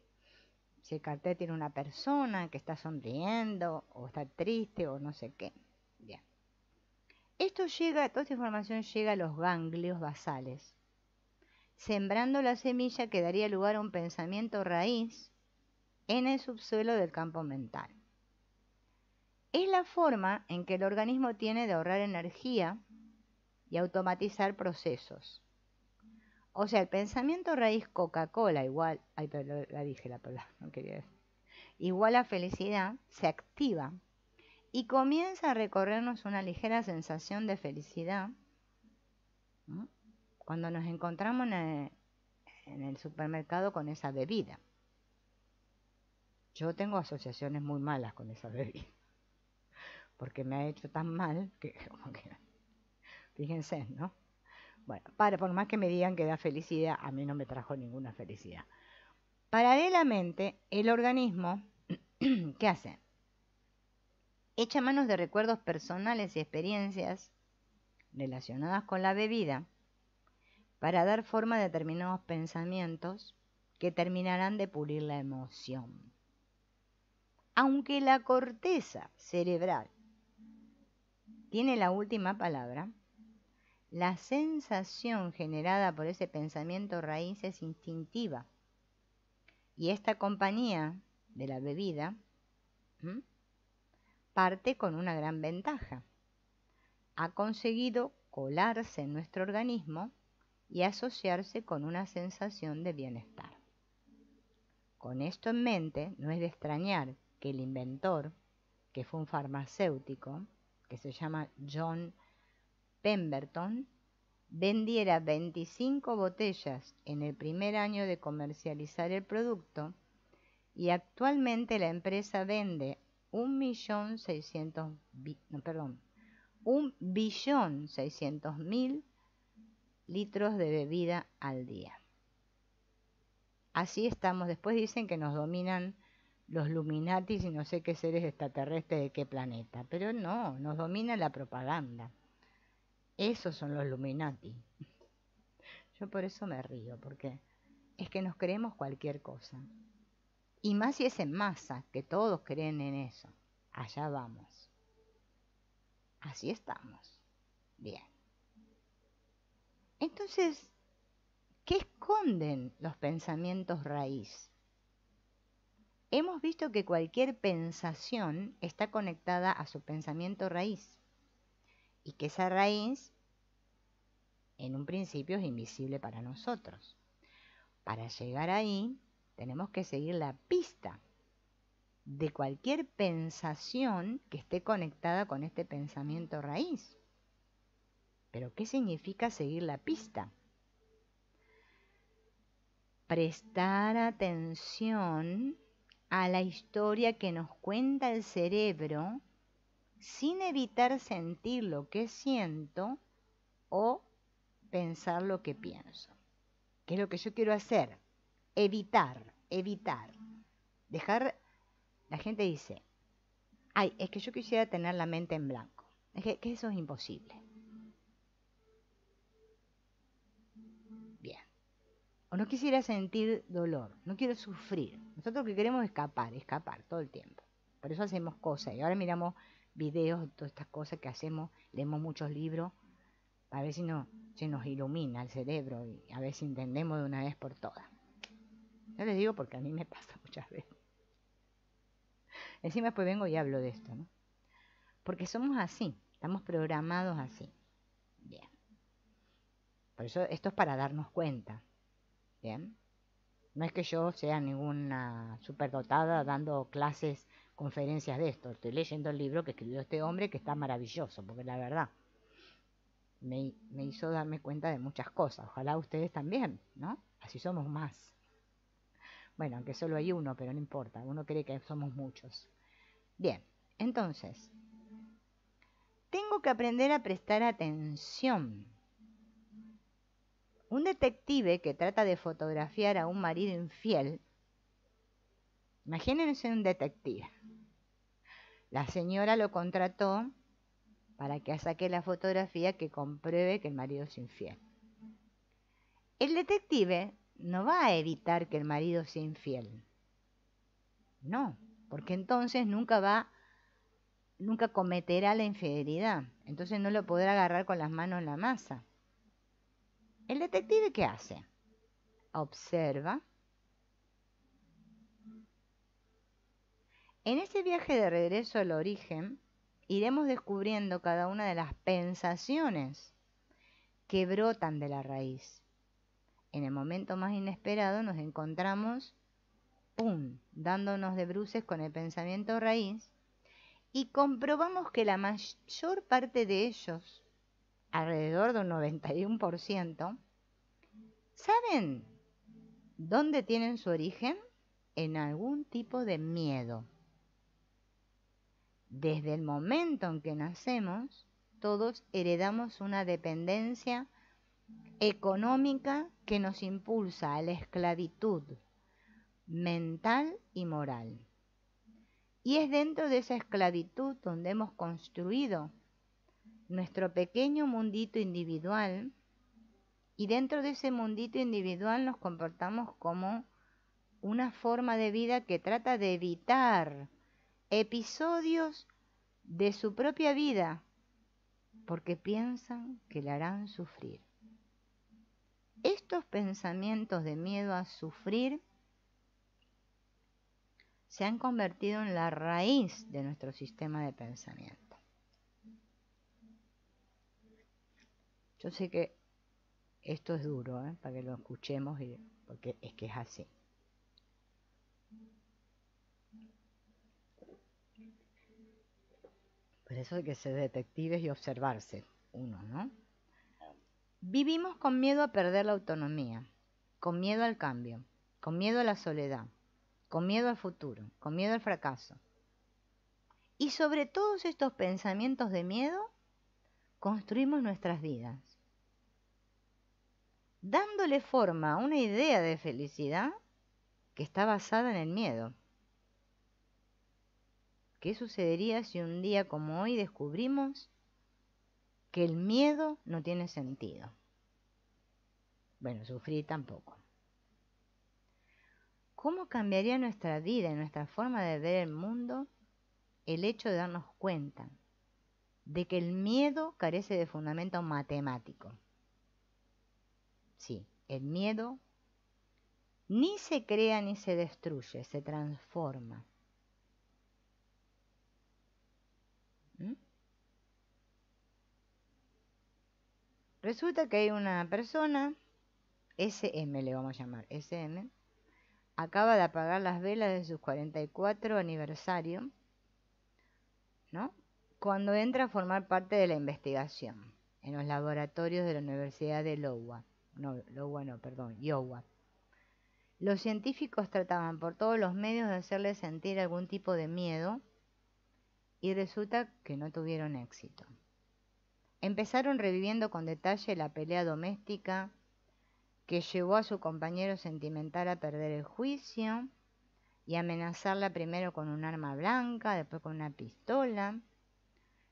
Si el cartel tiene una persona que está sonriendo o está triste o no sé qué. Bien. Esto llega, toda esta información llega a los ganglios basales, sembrando la semilla que daría lugar a un pensamiento raíz en el subsuelo del campo mental. Es la forma en que el organismo tiene de ahorrar energía y automatizar procesos. O sea, el pensamiento raíz Coca-Cola igual, ay, pero la dije la palabra, [laughs] no quería decir, igual a felicidad, se activa y comienza a recorrernos una ligera sensación de felicidad cuando nos encontramos en el, supermercado con esa bebida. Yo tengo asociaciones muy malas con esa bebida, [laughs] porque me ha hecho tan mal que, [laughs] como que fíjense, ¿no? Bueno, para, por más que me digan que da felicidad, a mí no me trajo ninguna felicidad. Paralelamente, el organismo, [clears throat] ¿qué hace? Echa manos de recuerdos personales y experiencias relacionadas con la bebida para dar forma a determinados pensamientos que terminarán de pulir la emoción. Aunque la corteza cerebral tiene la última palabra, la sensación generada por ese pensamiento raíz es instintiva. Y esta compañía de la bebida parte con una gran ventaja. Ha conseguido colarse en nuestro organismo y asociarse con una sensación de bienestar. Con esto en mente, no es de extrañar que el inventor, que fue un farmacéutico, que se llama John Pemberton, vendiera 25 botellas en el primer año de comercializar el producto y actualmente la empresa vende un millón seiscientos, perdón, un billón seiscientos mil litros de bebida al día. Así estamos. Después dicen que nos dominan los Luminatis y no sé qué seres extraterrestres de qué planeta. Pero no, nos domina la propaganda. Esos son los Illuminati. Yo por eso me río, porque es que nos creemos cualquier cosa. Y más si es en masa, que todos creen en eso. Allá vamos. Así estamos. Bien. Entonces, ¿qué esconden los pensamientos raíz? Hemos visto que cualquier pensación está conectada a su pensamiento raíz y que esa raíz en un principio es invisible para nosotros. Para llegar ahí tenemos que seguir la pista de cualquier pensación que esté conectada con este pensamiento raíz. Pero ¿qué significa seguir la pista? Prestar atención a la historia que nos cuenta el cerebro sin evitar sentir lo que siento o pensar lo que pienso. ¿Qué es lo que yo quiero hacer? Evitar, evitar. Dejar, la gente dice, ay, es que yo quisiera tener la mente en blanco. Es que, que eso es imposible. o no quisiera sentir dolor, no quiero sufrir. Nosotros lo que queremos es escapar, escapar todo el tiempo. Por eso hacemos cosas. Y ahora miramos videos, todas estas cosas que hacemos, leemos muchos libros, a ver si no, se nos ilumina el cerebro y a ver si entendemos de una vez por todas. Yo les digo porque a mí me [laughs] pasa muchas veces. Encima después vengo y hablo de esto, ¿no? Porque somos así, estamos programados así. Bien. Por eso esto es para darnos cuenta. Bien. No es que yo sea ninguna superdotada dando clases, conferencias de esto. Estoy leyendo el libro que escribió este hombre que está maravilloso, porque la verdad me, me hizo darme cuenta de muchas cosas. Ojalá ustedes también, ¿no? Así somos más. Bueno, aunque solo hay uno, pero no importa. Uno cree que somos muchos. Bien, entonces, tengo que aprender a prestar atención un detective que trata de fotografiar a un marido infiel, imagínense un detective. La señora lo contrató para que saque la fotografía que compruebe que el marido es infiel. El detective no va a evitar que el marido sea infiel. No, porque entonces nunca va, nunca cometerá la infidelidad. Entonces no lo podrá agarrar con las manos en la masa. ¿El detective qué hace? Observa. En ese viaje de regreso al origen, iremos descubriendo cada una de las pensaciones que brotan de la raíz. En el momento más inesperado nos encontramos, ¡pum!, dándonos de bruces con el pensamiento raíz y comprobamos que la mayor parte de ellos alrededor de un 91%, ¿saben dónde tienen su origen? En algún tipo de miedo. Desde el momento en que nacemos, todos heredamos una dependencia económica que nos impulsa a la esclavitud mental y moral. Y es dentro de esa esclavitud donde hemos construido nuestro pequeño mundito individual y dentro de ese mundito individual nos comportamos como una forma de vida que trata de evitar episodios de su propia vida porque piensan que le harán sufrir. Estos pensamientos de miedo a sufrir se han convertido en la raíz de nuestro sistema de pensamiento. Yo sé que esto es duro, ¿eh? para que lo escuchemos, porque es que es así. Por eso hay que ser detectives y observarse uno, ¿no? Vivimos con miedo a perder la autonomía, con miedo al cambio, con miedo a la soledad, con miedo al futuro, con miedo al fracaso. Y sobre todos estos pensamientos de miedo, construimos nuestras vidas dándole forma a una idea de felicidad que está basada en el miedo. ¿Qué sucedería si un día como hoy descubrimos que el miedo no tiene sentido? Bueno, sufrir tampoco. ¿Cómo cambiaría nuestra vida y nuestra forma de ver el mundo el hecho de darnos cuenta de que el miedo carece de fundamento matemático? Sí, el miedo ni se crea ni se destruye, se transforma. Resulta que hay una persona, SM le vamos a llamar, SM, acaba de apagar las velas de su 44 aniversario, ¿no? Cuando entra a formar parte de la investigación en los laboratorios de la Universidad de Iowa no, lo bueno, perdón, Iowa. Los científicos trataban por todos los medios de hacerle sentir algún tipo de miedo y resulta que no tuvieron éxito. Empezaron reviviendo con detalle la pelea doméstica que llevó a su compañero sentimental a perder el juicio y amenazarla primero con un arma blanca, después con una pistola.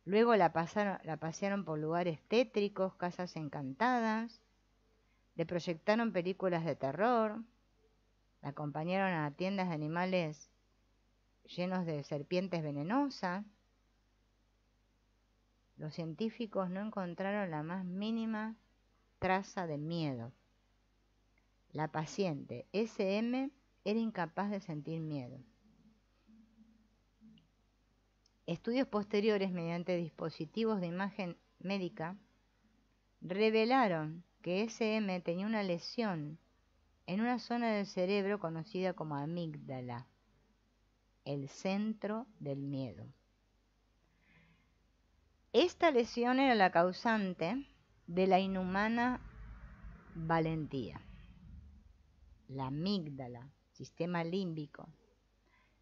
Luego la, pasaron, la pasearon por lugares tétricos, casas encantadas, le proyectaron películas de terror, la acompañaron a tiendas de animales llenos de serpientes venenosas. Los científicos no encontraron la más mínima traza de miedo. La paciente SM era incapaz de sentir miedo. Estudios posteriores mediante dispositivos de imagen médica revelaron que SM tenía una lesión en una zona del cerebro conocida como amígdala, el centro del miedo. Esta lesión era la causante de la inhumana valentía. La amígdala, sistema límbico,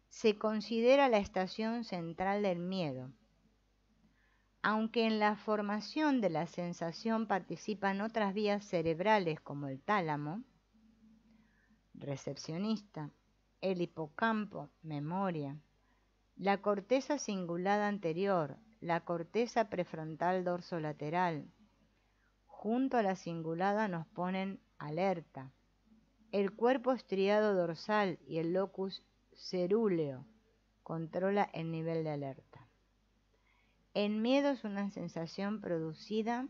se considera la estación central del miedo aunque en la formación de la sensación participan otras vías cerebrales como el tálamo, recepcionista, el hipocampo, memoria, la corteza cingulada anterior, la corteza prefrontal dorsolateral, junto a la cingulada nos ponen alerta. El cuerpo estriado dorsal y el locus cerúleo controla el nivel de alerta. El miedo es una sensación producida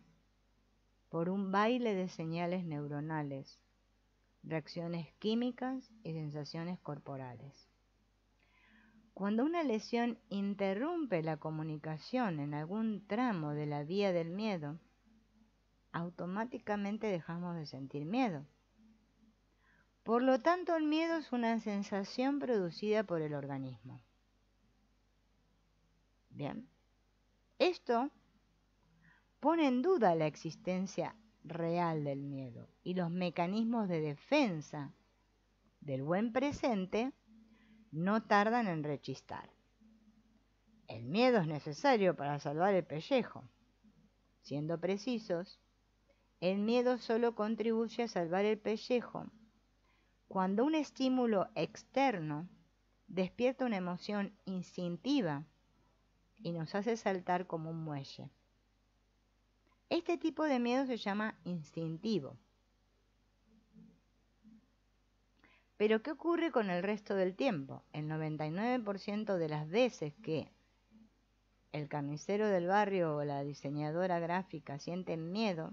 por un baile de señales neuronales, reacciones químicas y sensaciones corporales. Cuando una lesión interrumpe la comunicación en algún tramo de la vía del miedo, automáticamente dejamos de sentir miedo. Por lo tanto, el miedo es una sensación producida por el organismo. Bien. Esto pone en duda la existencia real del miedo y los mecanismos de defensa del buen presente no tardan en rechistar. El miedo es necesario para salvar el pellejo. Siendo precisos, el miedo solo contribuye a salvar el pellejo cuando un estímulo externo despierta una emoción instintiva y nos hace saltar como un muelle. Este tipo de miedo se llama instintivo. Pero ¿qué ocurre con el resto del tiempo? El 99% de las veces que el carnicero del barrio o la diseñadora gráfica sienten miedo,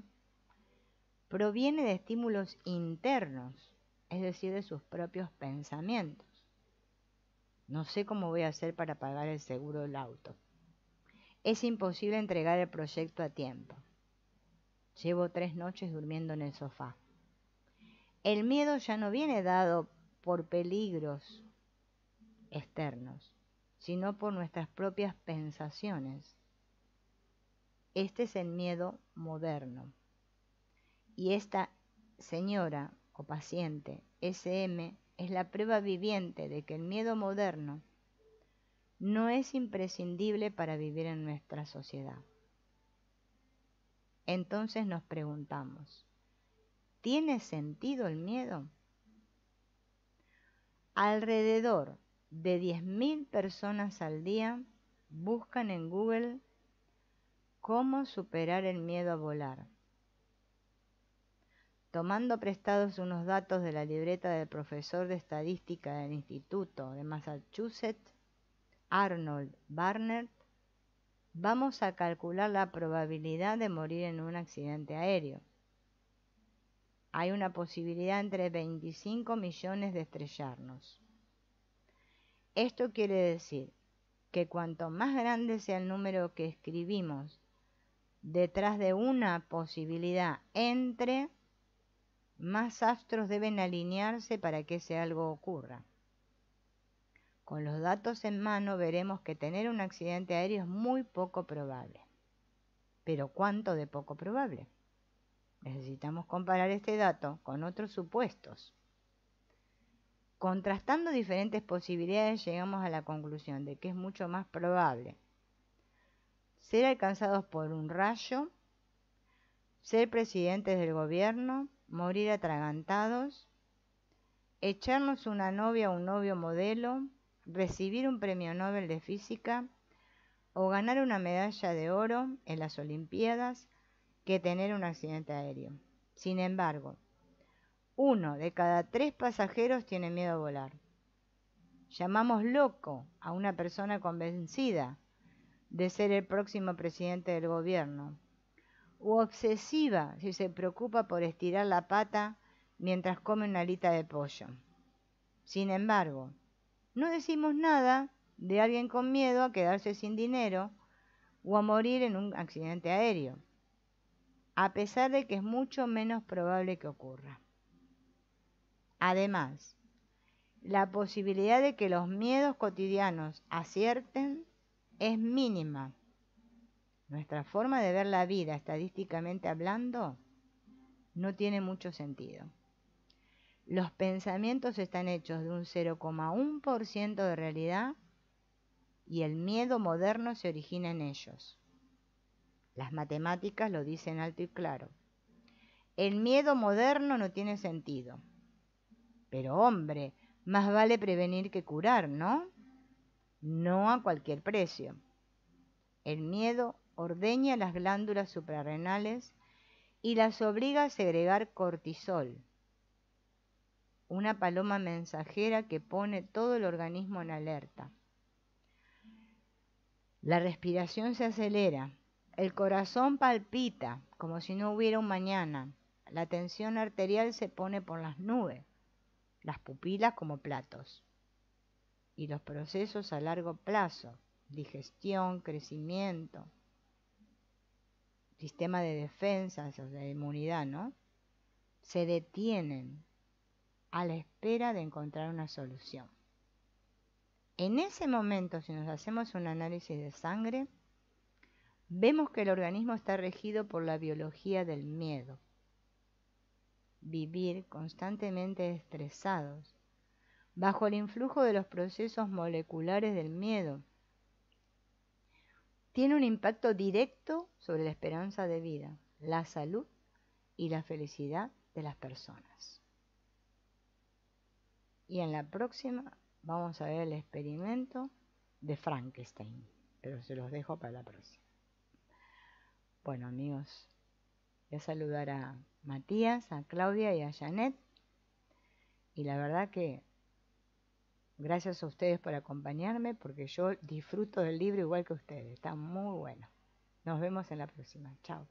proviene de estímulos internos, es decir, de sus propios pensamientos. No sé cómo voy a hacer para pagar el seguro del auto es imposible entregar el proyecto a tiempo. Llevo tres noches durmiendo en el sofá. El miedo ya no viene dado por peligros externos, sino por nuestras propias pensaciones. Este es el miedo moderno. Y esta señora o paciente SM es la prueba viviente de que el miedo moderno no es imprescindible para vivir en nuestra sociedad. Entonces nos preguntamos, ¿tiene sentido el miedo? Alrededor de 10.000 personas al día buscan en Google cómo superar el miedo a volar. Tomando prestados unos datos de la libreta del profesor de estadística del Instituto de Massachusetts, Arnold Barnett, vamos a calcular la probabilidad de morir en un accidente aéreo. Hay una posibilidad entre 25 millones de estrellarnos. Esto quiere decir que cuanto más grande sea el número que escribimos detrás de una posibilidad entre, más astros deben alinearse para que ese algo ocurra. Con los datos en mano veremos que tener un accidente aéreo es muy poco probable. Pero ¿cuánto de poco probable? Necesitamos comparar este dato con otros supuestos. Contrastando diferentes posibilidades llegamos a la conclusión de que es mucho más probable ser alcanzados por un rayo, ser presidentes del gobierno, morir atragantados, echarnos una novia o un novio modelo, recibir un premio Nobel de física o ganar una medalla de oro en las Olimpiadas que tener un accidente aéreo. Sin embargo, uno de cada tres pasajeros tiene miedo a volar. Llamamos loco a una persona convencida de ser el próximo presidente del gobierno, o obsesiva si se preocupa por estirar la pata mientras come una alita de pollo. Sin embargo, no decimos nada de alguien con miedo a quedarse sin dinero o a morir en un accidente aéreo, a pesar de que es mucho menos probable que ocurra. Además, la posibilidad de que los miedos cotidianos acierten es mínima. Nuestra forma de ver la vida, estadísticamente hablando, no tiene mucho sentido. Los pensamientos están hechos de un 0,1% de realidad y el miedo moderno se origina en ellos. Las matemáticas lo dicen alto y claro. El miedo moderno no tiene sentido. Pero hombre, más vale prevenir que curar, ¿no? No a cualquier precio. El miedo ordeña las glándulas suprarrenales y las obliga a segregar cortisol, una paloma mensajera que pone todo el organismo en alerta. La respiración se acelera, el corazón palpita como si no hubiera un mañana, la tensión arterial se pone por las nubes las pupilas como platos. Y los procesos a largo plazo, digestión, crecimiento, sistema de defensa, o de inmunidad, ¿no? Se detienen a la espera de encontrar una solución. En ese momento, si nos hacemos un análisis de sangre, vemos que el organismo está regido por la biología del miedo vivir constantemente estresados, bajo el influjo de los procesos moleculares del miedo, tiene un impacto directo sobre la esperanza de vida, la salud y la felicidad de las personas. Y en la próxima vamos a ver el experimento de Frankenstein, pero se los dejo para la próxima. Bueno amigos, voy a saludar a Matías, a Claudia y a Janet. Y la verdad que gracias a ustedes por acompañarme porque yo disfruto del libro igual que ustedes. Está muy bueno. Nos vemos en la próxima. Chao.